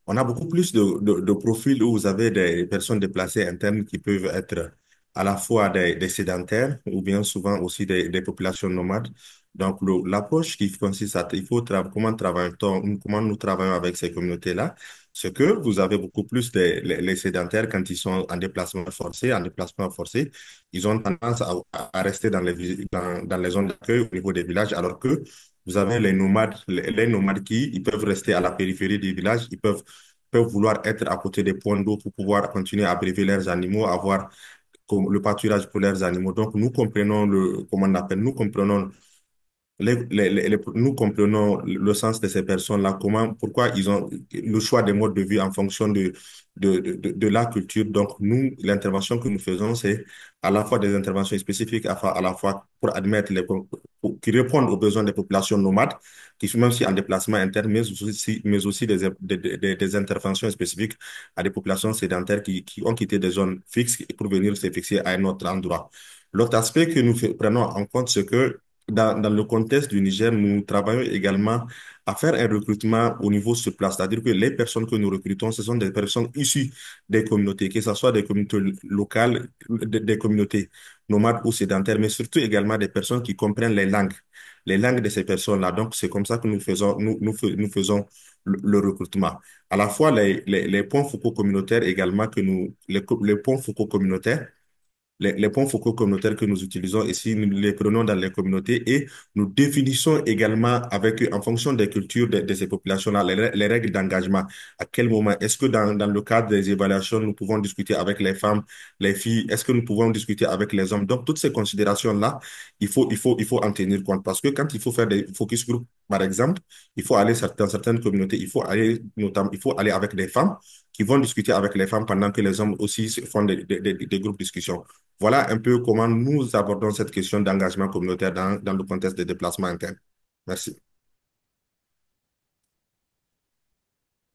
On a beaucoup plus de, de, de profils où vous avez des personnes déplacées internes qui peuvent être à la fois des, sédentaires ou bien souvent aussi des, populations nomades. Donc, l'approche qui consiste à, il faut tra- comment travaille-t-on, comment nous travaillons avec ces communautés-là, c'est que vous avez beaucoup plus des, les, sédentaires quand ils sont en déplacement forcé, en déplacement forcé, ils ont tendance à, rester dans les, dans, les zones d'accueil au niveau des villages, alors que vous avez les nomades, les, nomades qui, ils peuvent rester à la périphérie des villages, ils peuvent, peuvent vouloir être à côté des points d'eau pour pouvoir continuer à prélever leurs animaux, avoir le pâturage pour leurs animaux. Donc, nous comprenons le, comment on appelle, nous comprenons les, les- nous comprenons le sens de ces personnes-là, comment, pourquoi ils ont le choix des modes de vie en fonction de, de, de, de la culture. Donc, nous, l'intervention que nous faisons, c'est à la fois des interventions spécifiques, à, à la fois pour admettre les, pour- qui répondent aux besoins des populations nomades, qui sont même si en déplacement interne, mais aussi, mais aussi des, des, interventions spécifiques à des populations sédentaires qui, qui ont quitté des zones fixes pour venir se fixer à un autre endroit. L'autre aspect que nous prenons en compte, c'est que dans, dans le contexte du Niger, nous travaillons également à faire un recrutement au niveau sur place. C'est-à-dire que les personnes que nous recrutons, ce sont des personnes issues des communautés, que ce soit des communautés locales, des communautés nomades ou sédentaires, mais surtout également des personnes qui comprennent les langues, les langues de ces personnes-là. Donc, c'est comme ça que nous faisons, nous, nous, fais- nous faisons le, recrutement. À la fois les, points focaux communautaires également que nous, les, les points focaux communautaires les, points focaux communautaires que nous utilisons ici, nous les prenons dans les communautés et nous définissons également avec eux, en fonction des cultures de, ces populations-là, les, les règles d'engagement. À quel moment? Est-ce que dans, dans le cadre des évaluations, nous pouvons discuter avec les femmes, les filles, est-ce que nous pouvons discuter avec les hommes? Donc, toutes ces considérations-là, il faut, il faut, il faut en tenir compte parce que quand il faut faire des focus group, par exemple, il faut aller dans certaines communautés, il faut aller notamment, il faut aller avec des femmes qui vont discuter avec les femmes pendant que les hommes aussi font des, groupes de discussion. Voilà un peu comment nous abordons cette question d'engagement communautaire dans, dans le contexte des déplacements internes. Merci.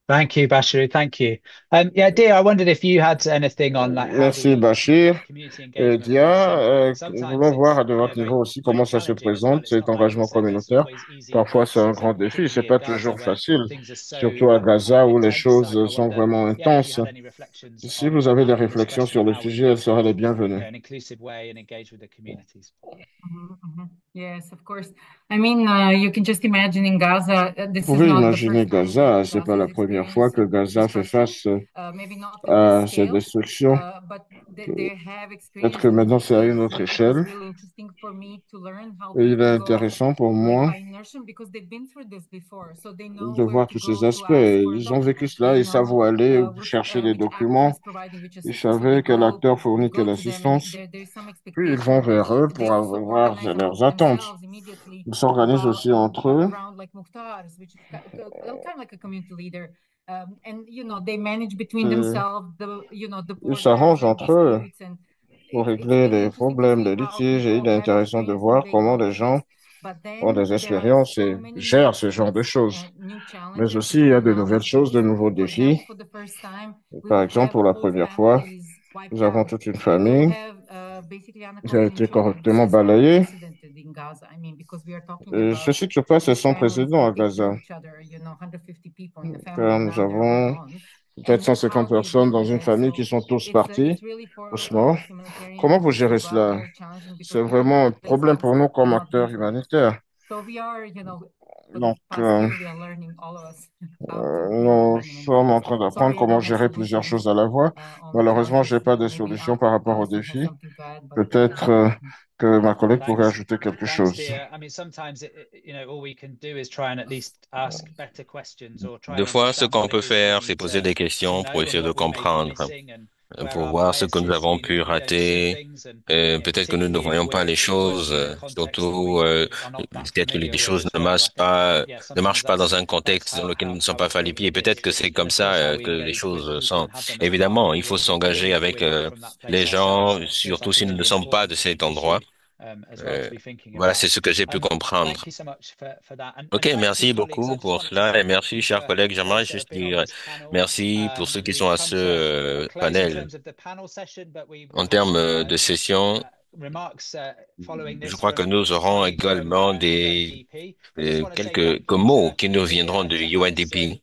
Thank you, Bashiru. Thank you. Um, yeah, Dia, I wondered if you had anything on like how do Merci, engagement Dia, works. euh, voulons voir de votre niveau aussi comment ça se présente, It's cet engagement it's not communautaire. always easy Parfois, c'est un grand and défi, c'est pas toujours where facile, things are so surtout à Gaza où les intense. choses sont vraiment yeah, if you intenses. had any reflections Si on vous avez des réflexions sur le sujet, elles seraient les bienvenues. Yes, of course. I mean, uh, you can just imagine in Gaza, uh, Vous is pouvez imaginer Gaza, that c'est pas la première fois que Gaza fait face uh, not to à cette destruction. uh, Peut-être que maintenant c'est à une autre échelle. Et il est intéressant pour moi de voir to tous ces aspects. Ils ont vécu cela, ils savent où aller uh, which chercher uh, actor documents. Ils savaient quel acteur fournit quelle assistance. Puis ils vont vers eux pour avoir leurs attentes. Ils s'organisent aussi uh, entre eux. ils s'arrangent entre eux pour régler les problèmes, les litiges. Et il est intéressant de voir comment les gens ont des expériences et gèrent ce genre de choses. new Mais aussi, il y a de nouvelles choses, de nouveaux For example, défis. for the first time, we Par exemple, have pour la première fois, nous avons out. toute une famille uh, qui a été correctement balayée. Unprecedented in Gaza. I mean, because we are talking Et about ceci qui se passe sans families précédent à Gaza. of each other. You know, 150 people in the family, Car and nous avons peut-être And 150 how they personnes dans une famille qui sont tous partis, humanitarian Comment vous gérez cela? C'est vraiment un problème pour nous comme acteurs humanitaires. Donc, euh, euh, nous sommes en train d'apprendre comment gérer plusieurs choses à la fois. uh, Malheureusement, challenges. j'ai pas de solution par rapport aux défis. add, but Peut-être euh, que ma collègue pourrait ajouter quelque chose. dear. I mean, sometimes it, it- you know all we can do is try and at least ask better questions or try Deux and fois, ce qu'on peut faire, c'est poser to des questions pour essayer de comprendre. And pour voir ce que nous avons pu rater. Euh, peut-être que nous ne voyons pas les choses, euh, surtout euh, peut-être que les choses ne marchent pas, ne marchent pas dans un contexte dans lequel nous ne sommes pas qualifiés. Peut-être que c'est comme ça euh, que les choses sont. Évidemment, il faut s'engager avec euh, les gens, surtout si nous ne sommes pas de cet endroit. Euh, voilà, c'est ce que j'ai pu comprendre. OK, merci beaucoup pour cela et merci, chers collègues. J'aimerais juste dire merci pour ceux qui sont à ce euh, panel. En termes de session, je crois que nous aurons également des, euh, quelques, mots qui nous viendront de UNDP.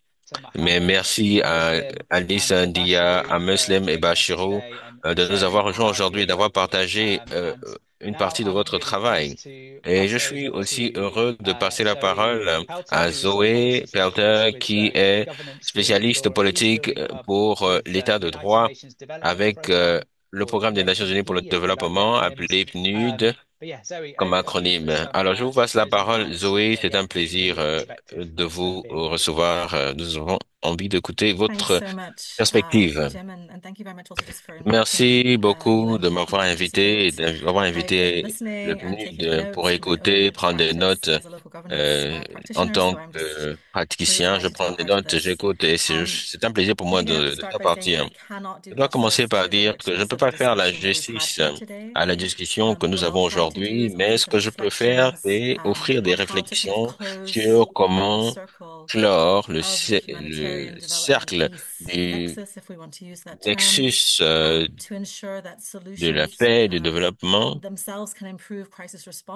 Mais merci à Alice Dia, à Muslim et Bashiro euh, de nous avoir rejoints aujourd'hui d'avoir partagé euh, une partie de votre travail. Et je suis aussi heureux de passer la parole à Zoé Pelter, qui est spécialiste politique pour l'état de droit avec le programme des Nations Unies pour le développement, appelé PNUD comme acronyme. Alors, je vous passe la parole, Zoé. C'est un plaisir euh, de vous recevoir. Euh, nous avons envie d'écouter votre perspective. Merci beaucoup de m'avoir invité et d'avoir invité le PNUD pour écouter, prendre des notes. Euh, en tant que praticien, je prends des notes, j'écoute et c'est un plaisir pour moi de, de partir. Je dois commencer par dire que je ne peux pas faire la justice à la discussion que nous avons aujourd'hui, mais ce que je peux faire, c'est offrir des réflexions sur comment clore le, le cercle du nexus euh, de la paix et du développement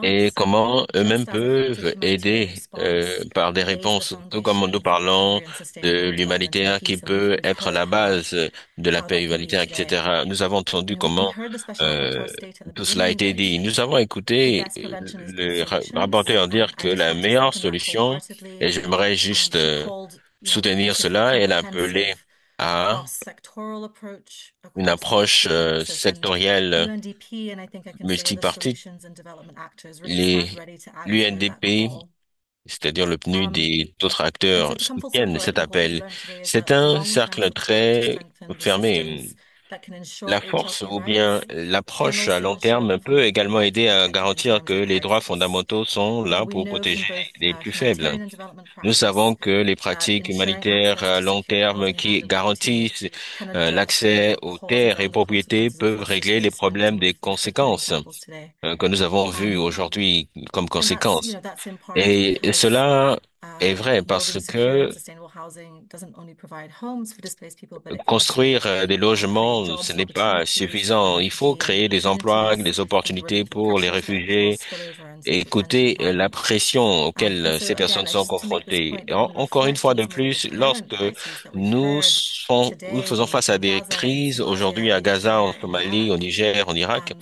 et comment eux-mêmes peuvent aider euh, par des réponses, tout comme nous parlons de l'humanitaire qui peut être la base de la paix humanitaire, etc. Nous avons entendu comment euh, tout cela a été dit. Nous avons écouté le rapporteur dire que la meilleure solution, et j'aimerais juste euh, soutenir cela, est l'appeler à une approche euh, sectorielle multipartite. L'UNDP, c'est-à-dire le PNUD et d'autres acteurs soutiennent cet appel. C'est un cercle très fermé. La force ou bien l'approche à long terme peut également aider à garantir que les droits fondamentaux sont là pour protéger les plus faibles. Nous savons que les pratiques humanitaires à long terme qui garantissent euh, l'accès aux terres et propriétés peuvent régler les problèmes des conséquences euh, que nous avons vus aujourd'hui comme conséquences. Et cela est vrai parce que construire des logements, ce n'est pas suffisant. Il faut créer des emplois, des opportunités pour les réfugiés, et écouter la pression auquel ces personnes sont confrontées. Encore une fois de plus, lorsque nous, sont, nous faisons face à des crises aujourd'hui à Gaza, en Somalie, au Niger, en Irak,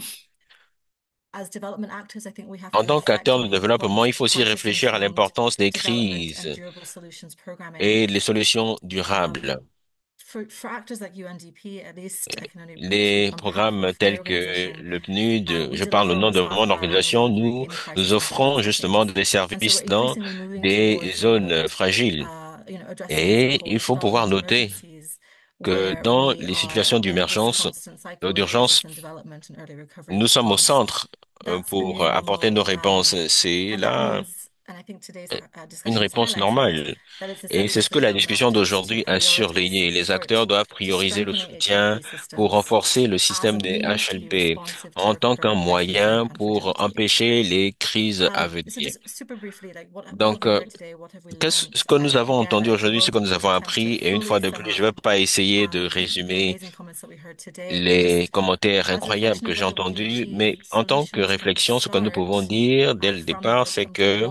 en tant qu'acteur de développement, il faut aussi réfléchir à l'importance des crises et les solutions durables. Les programmes tels que le PNUD, je parle au nom de mon organisation, nous, nous offrons justement des services dans des zones fragiles. Et il faut pouvoir noter que dans les situations d'urgence, d'urgence, nous sommes au centre pour apporter nos réponses. C'est là une réponse normale. Et c'est ce que la discussion d'aujourd'hui a surligné. Les acteurs doivent prioriser le soutien pour renforcer le système des HLP en tant qu'un moyen pour empêcher les crises à venir. Donc, ce que nous avons entendu aujourd'hui, ce que nous avons appris, et une fois de plus, je ne vais pas essayer de résumer les commentaires incroyables que j'ai entendus, mais en tant que réflexion, ce que nous pouvons dire dès le départ, c'est que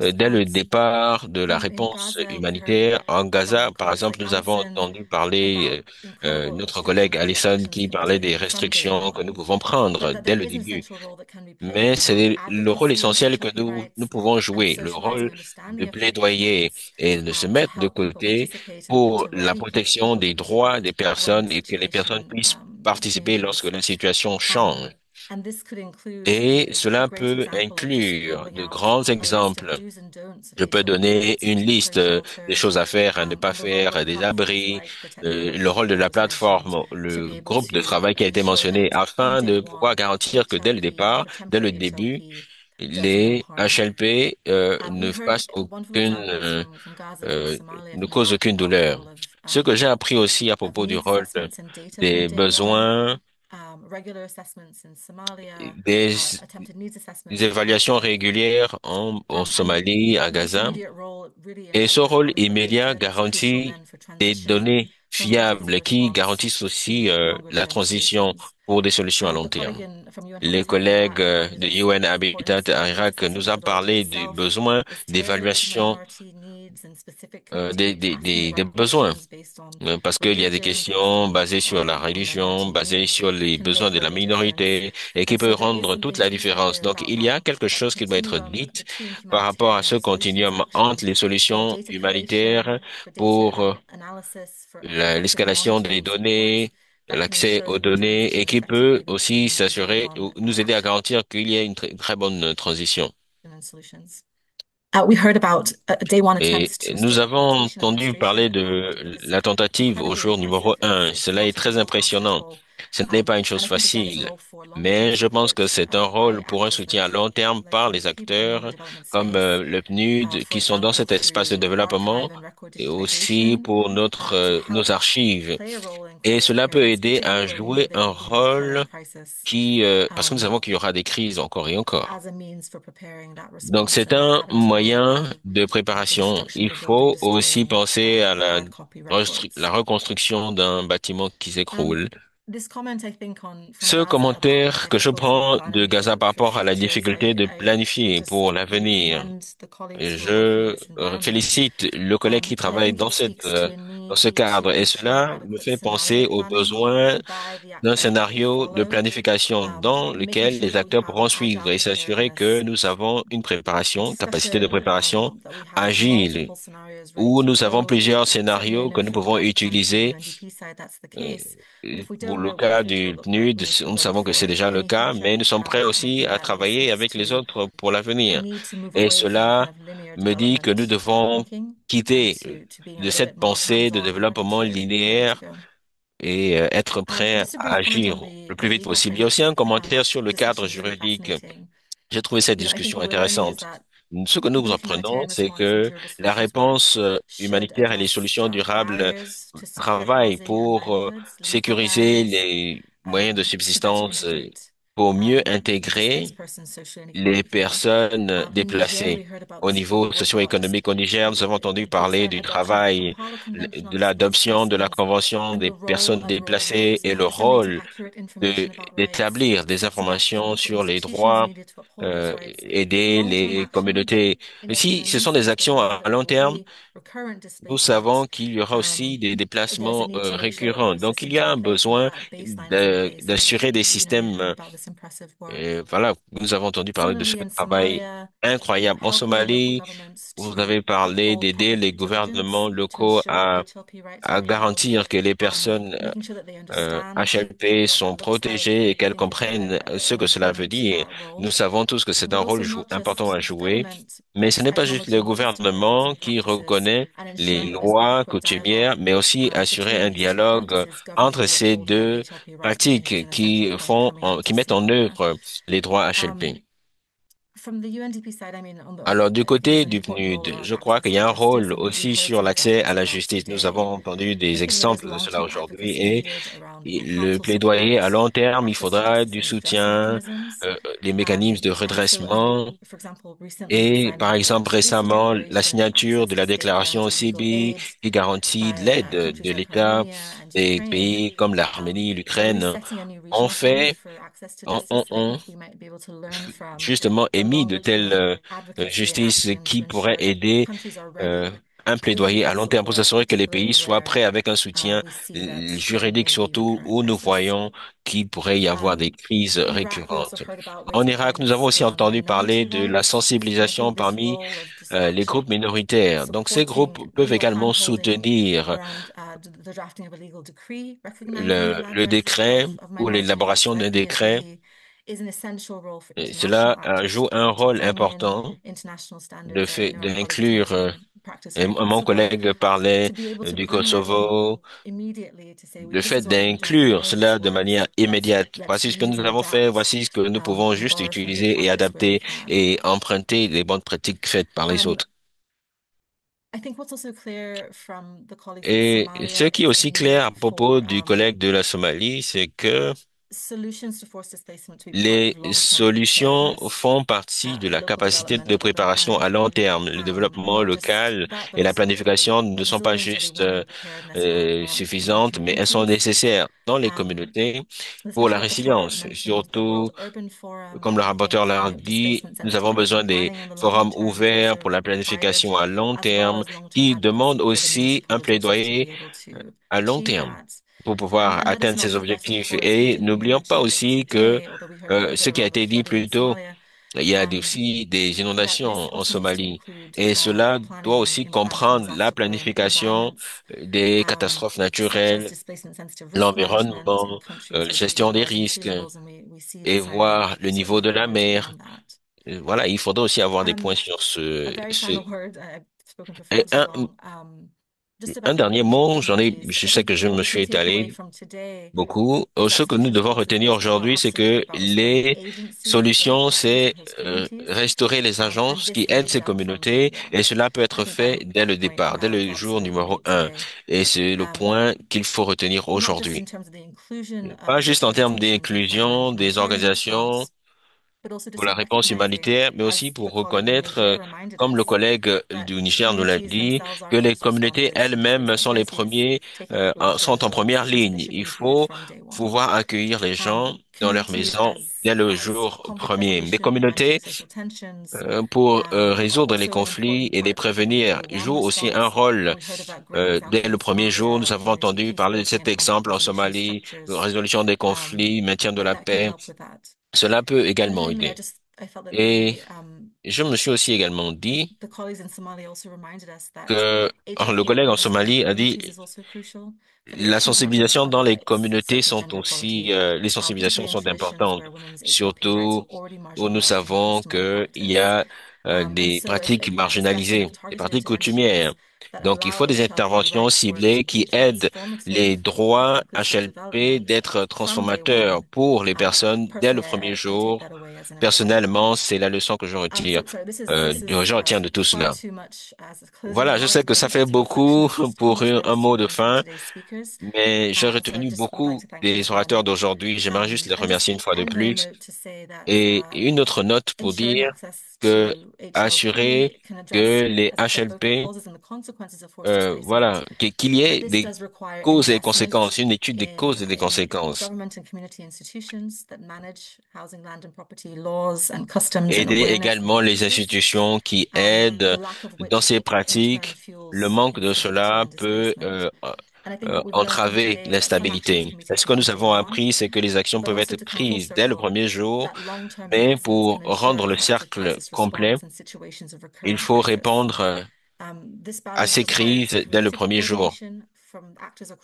Dès le départ de la réponse humanitaire en Gaza, par exemple, nous avons entendu parler euh, notre collègue Allison qui parlait des restrictions que nous pouvons prendre dès le début. Mais c'est le rôle essentiel que nous, nous pouvons jouer, le rôle de plaidoyer et de se mettre de côté pour la protection des droits des personnes et que les personnes puissent participer lorsque la situation change. Et cela peut inclure de grands exemples. Je peux donner une liste des choses à faire, à ne pas faire, des abris, le rôle de la plateforme, le groupe de travail qui a été mentionné, afin de pouvoir garantir que dès le départ, dès le début, les HLP euh, ne fassent aucune, euh, euh, ne causent aucune douleur. Ce que j'ai appris aussi à propos du rôle des besoins, des, des évaluations régulières en, en Somalie, à Gaza, et ce rôle immédiat garantit des données fiables qui garantissent aussi euh, la transition pour des solutions à long terme. Les collègues de UN Habitat à Irak nous ont parlé du besoin d'évaluation euh, des, des, des, des, besoins, parce qu'il y a des questions basées sur la religion, basées sur les besoins de la minorité, et qui peuvent rendre toute la différence. Donc, il y a quelque chose qui doit être dit par rapport à ce continuum entre les solutions humanitaires pour l'escalation des données, l'accès aux données et qui peut aussi s'assurer ou nous aider à garantir qu'il y ait une très, très bonne transition. Et nous avons entendu parler de la tentative au jour numéro un. Cela est très impressionnant. Ce n'est pas une chose facile, mais je pense que c'est un rôle pour un soutien à long terme par les acteurs comme le PNUD qui sont dans cet espace de développement et aussi pour notre, nos archives. Et cela peut aider à jouer un rôle qui, euh, parce que nous savons qu'il y aura des crises encore et encore. Donc c'est un moyen de préparation. Il faut aussi penser à la, la reconstruction d'un bâtiment qui s'écroule. Ce commentaire que je prends de Gaza par rapport à la difficulté de planifier pour l'avenir, je félicite le collègue qui travaille dans cette dans ce cadre. Et cela me fait penser aux besoins d'un scénario de planification dans lequel les acteurs pourront suivre et s'assurer que nous avons une préparation, capacité de préparation agile, où nous avons plusieurs scénarios que nous pouvons utiliser. Pour le cas du PNUD, nous savons que c'est déjà le cas, mais nous sommes prêts aussi à travailler avec les autres pour l'avenir. Et cela me dit que nous devons quitter de cette pensée de développement linéaire et être prêts à agir le plus vite possible. Il y a aussi un commentaire sur le cadre juridique. J'ai trouvé cette discussion intéressante. Ce que nous apprenons, c'est que la réponse humanitaire et les solutions durables travaillent pour sécuriser les moyens de subsistance pour mieux intégrer les personnes déplacées. Au niveau socio-économique au Niger, nous avons entendu parler du travail, de l'adoption de la Convention des personnes déplacées et le rôle d'établir des informations sur les droits, euh, aider les communautés. Mais si ce sont des actions à long terme, nous savons qu'il y aura aussi des déplacements euh, récurrents. Donc, il y a un besoin d'assurer des systèmes et voilà, nous avons entendu parler de ce travail incroyable. En Somalie, vous avez parlé d'aider les gouvernements locaux à, à garantir que les personnes euh, HLP sont protégées et qu'elles comprennent ce que cela veut dire. Nous savons tous que c'est un rôle important à jouer, mais ce n'est pas juste le gouvernement qui reconnaît les lois coutumières, mais aussi assurer un dialogue entre ces deux pratiques qui font, qui mettent en œuvre les droits HLP. Alors, du côté du PNUD, je crois qu'il y a un rôle aussi sur l'accès à la justice. Nous avons entendu des exemples de cela aujourd'hui et le plaidoyer à long terme, il faudra du soutien, euh, les mécanismes de redressement et, par exemple, récemment, la signature de la déclaration CB qui garantit l'aide de l'État des pays comme l'Arménie, l'Ukraine ont fait, ont, justement émis de telles euh, justices qui pourraient aider euh, un plaidoyer à long terme pour s'assurer que les pays soient prêts avec un soutien juridique surtout où nous voyons qu'il pourrait y avoir des crises récurrentes. En Irak, nous avons aussi entendu parler de la sensibilisation parmi euh, les groupes minoritaires. Donc, ces groupes peuvent également soutenir le, décret ou l'élaboration d'un décret Et cela euh, joue un rôle important de fait d'inclure euh, et mon collègue parlait du Kosovo, le fait d'inclure cela de manière immédiate. Voici ce que nous avons fait, voici ce que nous pouvons juste utiliser et adapter et emprunter les bonnes pratiques faites par les autres. Et ce qui est aussi clair à propos du collègue de la Somalie, c'est que les solutions font partie de la capacité de préparation à long terme. Le développement local et la planification ne sont pas juste euh, euh, suffisantes, mais elles sont nécessaires dans les communautés pour la résilience. Surtout, comme le rapporteur l'a dit, nous avons besoin des forums ouverts pour la planification à long terme qui demandent aussi un plaidoyer à long terme pour pouvoir atteindre ces objectifs. Et n'oublions pas aussi que euh, ce qui a été dit plus tôt, il y a aussi des inondations en Somalie et cela doit aussi comprendre la planification des catastrophes naturelles, l'environnement, euh, la gestion des risques et voir le niveau de la mer. Voilà, il faudra aussi avoir des points sur ce. ce... Et un, un dernier mot, j'en ai, je sais que je me suis étalé beaucoup. Euh, ce que nous devons retenir aujourd'hui, c'est que les solutions, c'est euh, restaurer les agences qui aident ces communautés et cela peut être fait dès le départ, dès le jour numéro un. Et c'est le point qu'il faut retenir aujourd'hui. Pas juste en termes d'inclusion des organisations, pour la réponse humanitaire, mais aussi pour reconnaître, euh, comme le collègue du Niger nous l'a dit, que les communautés elles-mêmes sont les premiers, euh, sont en première ligne. Il faut pouvoir accueillir les gens dans leur maison dès le jour premier. Les communautés, euh, pour résoudre les conflits et les prévenir, jouent aussi un rôle. dès le premier jour, nous avons entendu parler de cet exemple en Somalie, résolution des conflits, maintien de la paix. Cela peut également aider. Et je me suis aussi également dit que le collègue en Somalie a dit la sensibilisation dans les communautés sont aussi, euh, les sensibilisations sont importantes, surtout où nous savons qu'il y a euh, des pratiques marginalisées, des pratiques coutumières. Donc, il faut des interventions ciblées qui aident les droits HLP d'être transformateurs pour les personnes dès le premier jour. Personnellement, c'est la leçon que je retire, euh, je retiens de tout cela. Voilà, je sais que ça fait beaucoup pour un, mot de fin, mais j'ai retenu beaucoup des orateurs d'aujourd'hui. J'aimerais juste les remercier une fois de plus. Et une autre note pour dire que assurer que les HLP, euh, voilà, qu'il y ait des causes et conséquences, une étude des causes et des conséquences. Aider également les institutions qui aident dans ces pratiques. Le manque de cela peut euh, euh, entraver l'instabilité. Ce que nous avons appris, c'est que les actions peuvent être prises dès le premier jour, mais pour rendre le cercle complet, il faut répondre à ces crises dès le premier jour.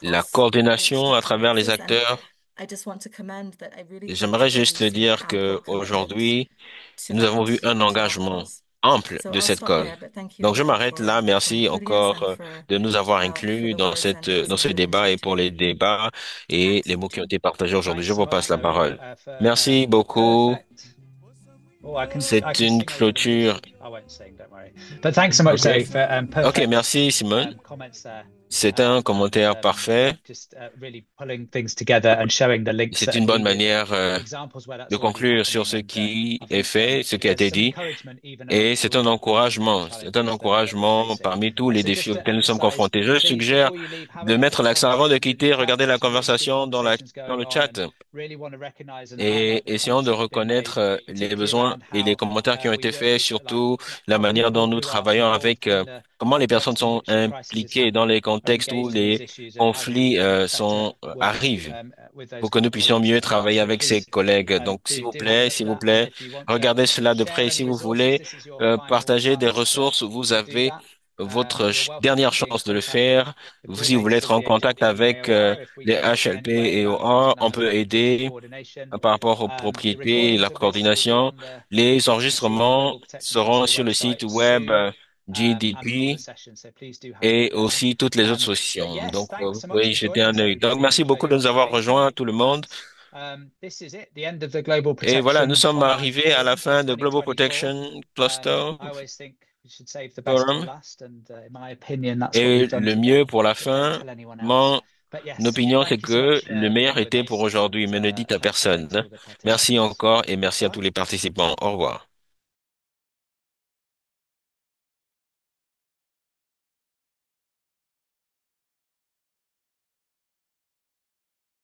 La coordination à travers les acteurs J'aimerais juste dire que aujourd'hui, nous avons vu un engagement ample de cette cause. Donc, je m'arrête là. Merci encore euh, de nous avoir inclus dans cette, dans ce débat et pour les débats et les mots qui ont été partagés aujourd'hui. Je vous passe la parole. Merci beaucoup. C'est une clôture. I won't sing. Don't worry. But thanks so much, okay. Dave, for um, perfect, okay, merci, Simon. Um, comments there. C'est un commentaire parfait. C'est une bonne manière euh, de conclure sur ce qui est fait, ce qui a été dit. Et c'est un encouragement. C'est un encouragement parmi tous les défis auxquels nous sommes confrontés. Je suggère de mettre l'accent avant de quitter, regarder la conversation dans, la, dans le chat et essayons de reconnaître euh, les besoins et les commentaires qui ont été faits, surtout la manière dont nous travaillons avec euh, comment les personnes sont impliquées dans les contextes où les conflits euh, sont arrivent pour que nous puissions mieux travailler avec ces collègues. Donc, s'il vous plaît, s'il vous plaît, regardez cela de près. Si vous voulez partager des ressources, vous avez votre dernière chance de le faire. Si vous voulez être en contact avec les HLP et OR, on peut aider par rapport aux propriétés et la coordination. Les enregistrements seront sur le site web GDP et aussi toutes les autres sessions. Donc, vous pouvez jeter un œil. Donc, merci beaucoup de nous avoir rejoints, tout le monde. Et voilà, nous sommes arrivés à la fin de Global Protection Cluster Forum. Et le mieux pour la fin, mon opinion, c'est que le meilleur était pour aujourd'hui, mais ne dites à personne. Merci encore et merci à tous les participants. Au revoir.